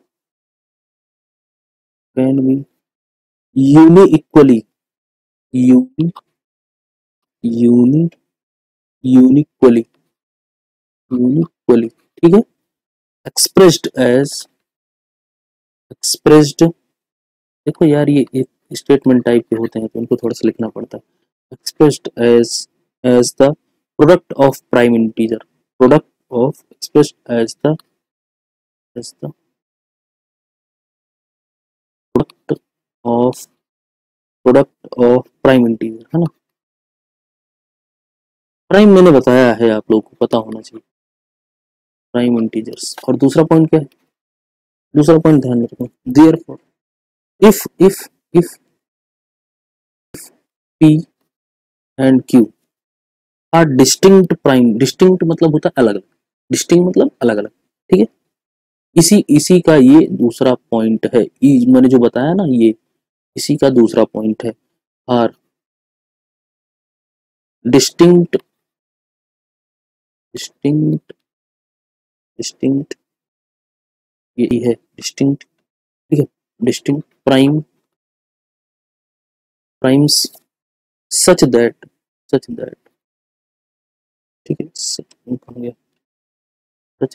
can be uniquely uni uni uniquely uniquely ठीक है? एक्सप्रेस्ड एज एक्सप्रेस्ड देखो यार ये एक स्टेटमेंट टाइप के होते हैं तो उनको थोड़ा सा लिखना पड़ता है। Expressed as as the product of prime integer product of expressed as the as the product of product of prime integer है ना? प्राइम मैंने बताया है आप लोगों को, पता होना चाहिए। प्राइम इंटीजर्स और दूसरा पॉइंट क्या है? दूसरा पॉइंट ध्यान रखो therefore if if if p and q are distinct prime distinct मतलब होता है अलग अलग डिस्टिंग मतलब अलग अलग ठीक है? इसी इसी का ये दूसरा पॉइंट है। मैंने जो बताया ना, ये इसी का दूसरा पॉइंट है। आर डिस्टिंक्ट डिस्टिंक्ट डिस्टिंक्ट ये है। डिस्टिंक्ट ठीक है? Distinct prime primes such that such that ठीक है? सच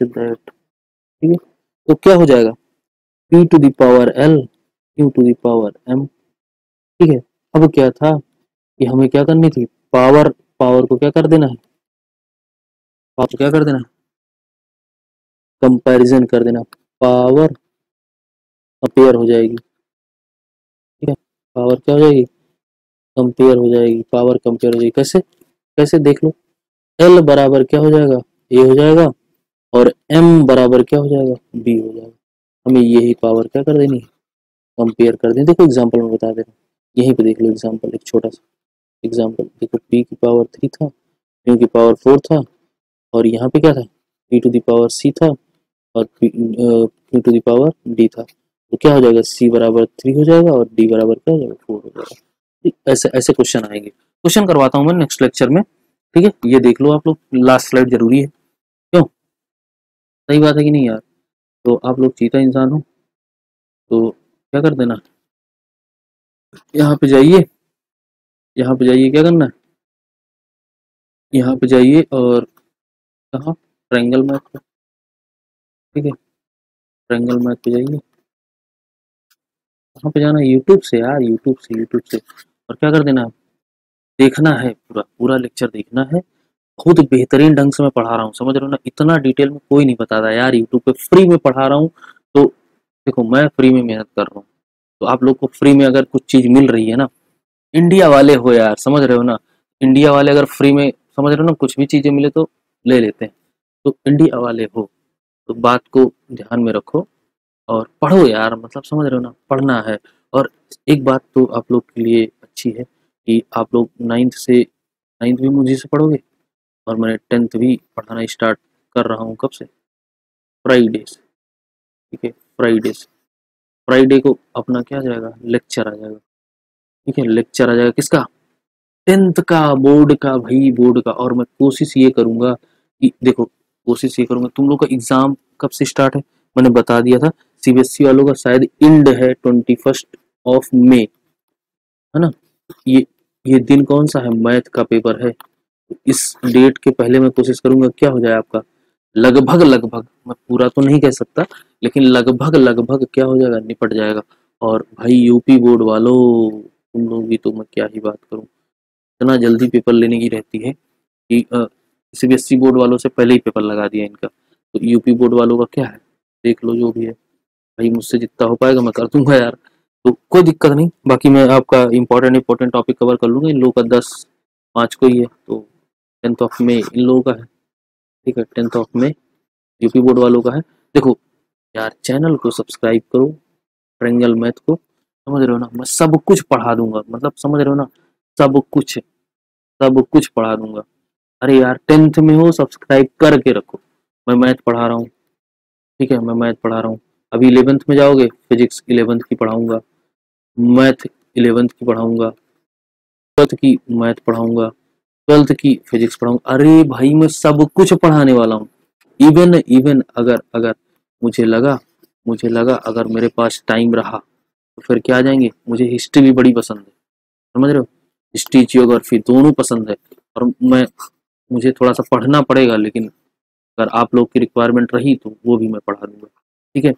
दैट ठीक है? तो क्या हो जाएगा? P to the power l, q to the power m ठीक है? अब क्या था कि हमें क्या करनी थी? पावर पावर को क्या कर देना है? पावर को क्या कर देना है? कंपैरिजन कर देना। पावर कंपेयर हो जाएगी। ठीक है? पावर क्या हो जाएगी? कंपेयर हो जाएगी। पावर कंपेयर हो जाएगी। कैसे? कैसे देख लो? एल बराबर क्या हो जाएगा? ए हो जाएगा। और एम बराबर क्या हो जाएगा? बी हो जाएगा। हमें यही पावर क्या कर देनी है? कंपेयर कर दें। देखो एग्जांपल में बता दे रहा हूँ। यहीं पे देख लो एग्जांपल एक छोटा सा। एग्जांपल देखो पी की पावर थ्री था क्यू की पावर फोर था, और यहाँ पे क्या था? पी टू दावर सी था, और क्यू टू दावर डी था। तो क्या हो जाएगा? सी बराबर थ्री हो जाएगा और डी बराबर क्या हो जाएगा? फोर हो जाएगा। ऐसे ऐसे क्वेश्चन आएँगे। क्वेश्चन करवाता हूँ मैं नेक्स्ट लेक्चर में। ठीक है? ये देख लो आप लोग। लास्ट स्लाइड ज़रूरी है। सही बात है कि नहीं यार? तो आप लोग चीता इंसान हो तो क्या कर देना? यहाँ पे जाइए, यहाँ पे जाइए, क्या करना है? यहाँ पे जाइए और कहाँ? ट्रायंगल मैथ पे। ठीक है, ट्रायंगल मैथ पे जाइए। कहाँ पे जाना है? यूट्यूब से यार यूट्यूब से यूट्यूब से। और क्या कर देना? है देखना है पूरा पूरा लेक्चर देखना है। बहुत बेहतरीन ढंग से मैं पढ़ा रहा हूँ, समझ रहे हो ना? इतना डिटेल में कोई नहीं बताता यार यूट्यूब पे फ्री में पढ़ा रहा हूँ तो देखो मैं फ्री में मेहनत कर रहा हूँ। तो आप लोग को फ्री में अगर कुछ चीज़ मिल रही है ना, इंडिया वाले हो यार, समझ रहे हो ना? इंडिया वाले अगर फ्री में, समझ रहे हो ना, कुछ भी चीज़ें मिले तो ले लेते हैं। तो इंडिया वाले हो तो बात को ध्यान में रखो और पढ़ो यार मतलब समझ रहे हो ना, पढ़ना है। और एक बात तो आप लोग के लिए अच्छी है कि आप लोग नाइन्थ से, नाइन्थ भी मुझे से पढ़ोगे? और मैं टेंथ भी पढ़ाना स्टार्ट कर रहा हूँ कब से? फ्राइडे से। ठीक है फ्राइडे से। फ्राइडे को अपना क्या आ जाएगा? लेक्चर आ जाएगा। ठीक है लेक्चर आ जाएगा किसका? टेंथ का बोर्ड का, भाई बोर्ड का। और मैं कोशिश ये करूँगा कि, देखो, कोशिश ये करूँगा, तुम लोग का एग्ज़ाम कब से स्टार्ट है? मैंने बता दिया था सीबीएसई वालों का शायद इंड है ट्वेंटी फ़र्स्ट ऑफ़ मे है ना? ये ये दिन कौन सा है? मैथ का पेपर है। इस डेट के पहले मैं कोशिश करूँगा क्या हो जाए आपका। लगभग लगभग, मैं पूरा तो नहीं कह सकता, लेकिन लगभग लगभग क्या हो जाएगा, निपट जाएगा। और भाई यूपी बोर्ड वालों तुम लोग भी तो मैं क्या ही बात करूँ। इतना जल्दी पेपर लेने की रहती है कि सी बोर्ड वालों से पहले ही पेपर लगा दिया इनका। तो यूपी बोर्ड वालों का क्या है? देख लो जो भी है। भाई मुझसे जितना हो पाएगा मैं कर दूँगा यार। तो कोई दिक्कत नहीं, बाकी मैं आपका इंपॉर्टेंट इंपॉर्टेंट टॉपिक कवर कर लूँगा। इन लोगों का दस, पाँच को ही है तो टेंथ ऑफ़ मे इन लोगों का है। ठीक है tenth of May UP board वालों का है। देखो, यार चैनल को सब्सक्राइब करो ट्रेंगल मैथ को। समझ रहे हो ना? मैं सब कुछ पढ़ा दूँगा। मतलब समझ रहे हो ना? सब कुछ सब कुछ पढ़ा दूँगा। अरे यार टेंथ में हो सब्सक्राइब करके रखो। मैं मैथ पढ़ा रहा हूँ। ठीक है, मैं मैथ पढ़ा रहा हूँ। अभी इलेवेंथ में जाओगे फिजिक्स इलेवेंथ की पढ़ाऊँगा। मैथ इलेवेंथ की पढ़ाऊँगा। ट्वेल्थ की मैथ पढ़ाऊँगा। ट्वेल्थ की फिजिक्स पढ़ाऊँगा अरे भाई, मैं सब कुछ पढ़ाने वाला हूँ। इवन इवन अगर अगर मुझे लगा मुझे लगा अगर मेरे पास टाइम रहा तो फिर क्या जाएँगे? मुझे हिस्ट्री भी बड़ी पसंद है। समझ रहे हो? हिस्ट्री जियोग्राफी दोनों पसंद है। और मैं, मुझे थोड़ा सा पढ़ना पड़ेगा, लेकिन अगर आप लोग की रिक्वायरमेंट रही तो वो भी मैं पढ़ा दूँगा। ठीक है?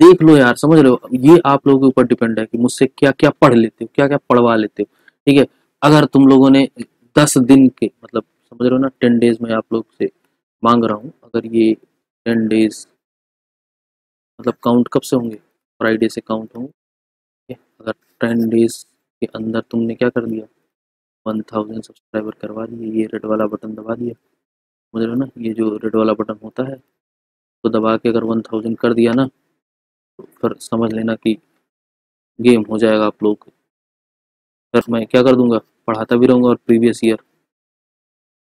देख लो यार, समझ रहे हो? ये आप लोगों के ऊपर डिपेंड है कि मुझसे क्या क्या पढ़ लेते हो क्या क्या पढ़वा लेते हो। ठीक है? अगर तुम लोगों ने दस दिन के मतलब समझ रहे हो ना टेन डेज़ में आप लोग से मांग रहा हूँ। अगर ये टेन डेज़ मतलब काउंट कब से होंगे? फ्राइडे से काउंट होंगे। अगर टेन डेज़ के अंदर तुमने क्या कर दिया? वन थाउज़ेंड सब्सक्राइबर करवा दिए, ये रेड वाला बटन दबा दिया। समझ रहे हो ना? ये जो रेड वाला बटन होता है तो दबा के अगर वन थाउज़ेंड कर दिया ना तो फिर समझ लेना कि गेम हो जाएगा आप लोग। फिर मैं क्या कर दूँगा? पढ़ाता भी रहूँगा और प्रीवियस ईयर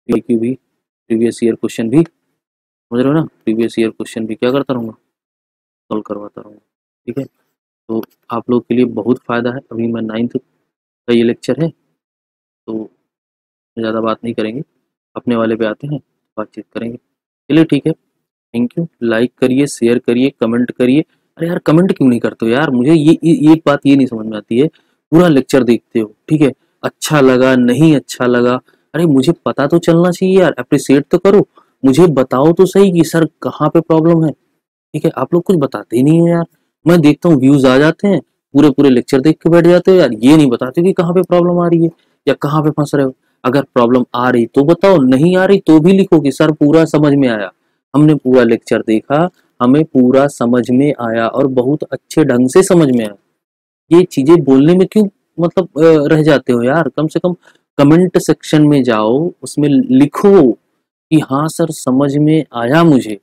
क्यू भी प्रीवियस ईयर क्वेश्चन भी, समझ रहे हो ना? प्रीवियस ईयर क्वेश्चन भी क्या करता रहूँगा? सॉल्व करवाता रहूँगा, ठीक है? तो आप लोग के लिए बहुत फ़ायदा है। अभी मैं नाइन्थ का ये लेक्चर है तो ज़्यादा बात नहीं करेंगे। अपने वाले पे आते हैं, बातचीत करेंगे। चलिए ठीक है थैंक यू लाइक करिए शेयर करिए कमेंट करिए। अरे यार कमेंट क्यों नहीं करते हो यार? मुझे ये ये एक बात ये नहीं समझ में आती है। पूरा लेक्चर देखते हो, ठीक है? अच्छा लगा, नहीं अच्छा लगा। अरे, मुझे पता तो चलना चाहिए यार अप्रिसिएट तो करो। मुझे बताओ तो सही कि सर कहाँ पे प्रॉब्लम है। ठीक है, आप लोग कुछ बताते ही नहीं है यार। मैं देखता हूँ व्यूज़ आ जाते हैं पूरे पूरे लेक्चर देख के बैठ जाते हो यार। ये नहीं बताते कि कहाँ पे प्रॉब्लम आ रही है या कहाँ पे फंस रहे हो। अगर प्रॉब्लम आ रही तो बताओ, नहीं आ रही तो भी लिखो कि सर पूरा समझ में आया। हमने पूरा लेक्चर देखा, हमें पूरा समझ में आया और बहुत अच्छे ढंग से समझ में आया। ये चीज़ें बोलने में क्यों मतलब रह जाते हो यार। कम से कम कमेंट सेक्शन में जाओ, उसमें लिखो कि हाँ सर, समझ में आया मुझे।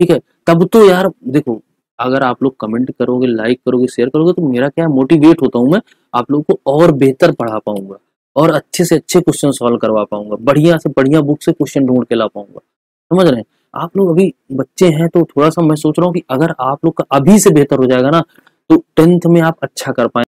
ठीक है? तब तो यार, देखो, अगर आप लोग कमेंट करोगे लाइक करोगे शेयर करोगे तो मेरा क्या मोटिवेट होता हूँ मैं, आप लोगों को और बेहतर पढ़ा पाऊँगा और अच्छे से अच्छे क्वेश्चन सॉल्व करवा पाऊँगा। बढ़िया से बढ़िया बुक से क्वेश्चन ढूंढ के ला पाऊँगा। समझ रहे हैं? आप लोग अभी बच्चे हैं तो थोड़ा सा मैं सोच रहा हूँ कि अगर आप लोग का अभी से बेहतर हो जाएगा ना तो टेंथ में आप अच्छा कर पाए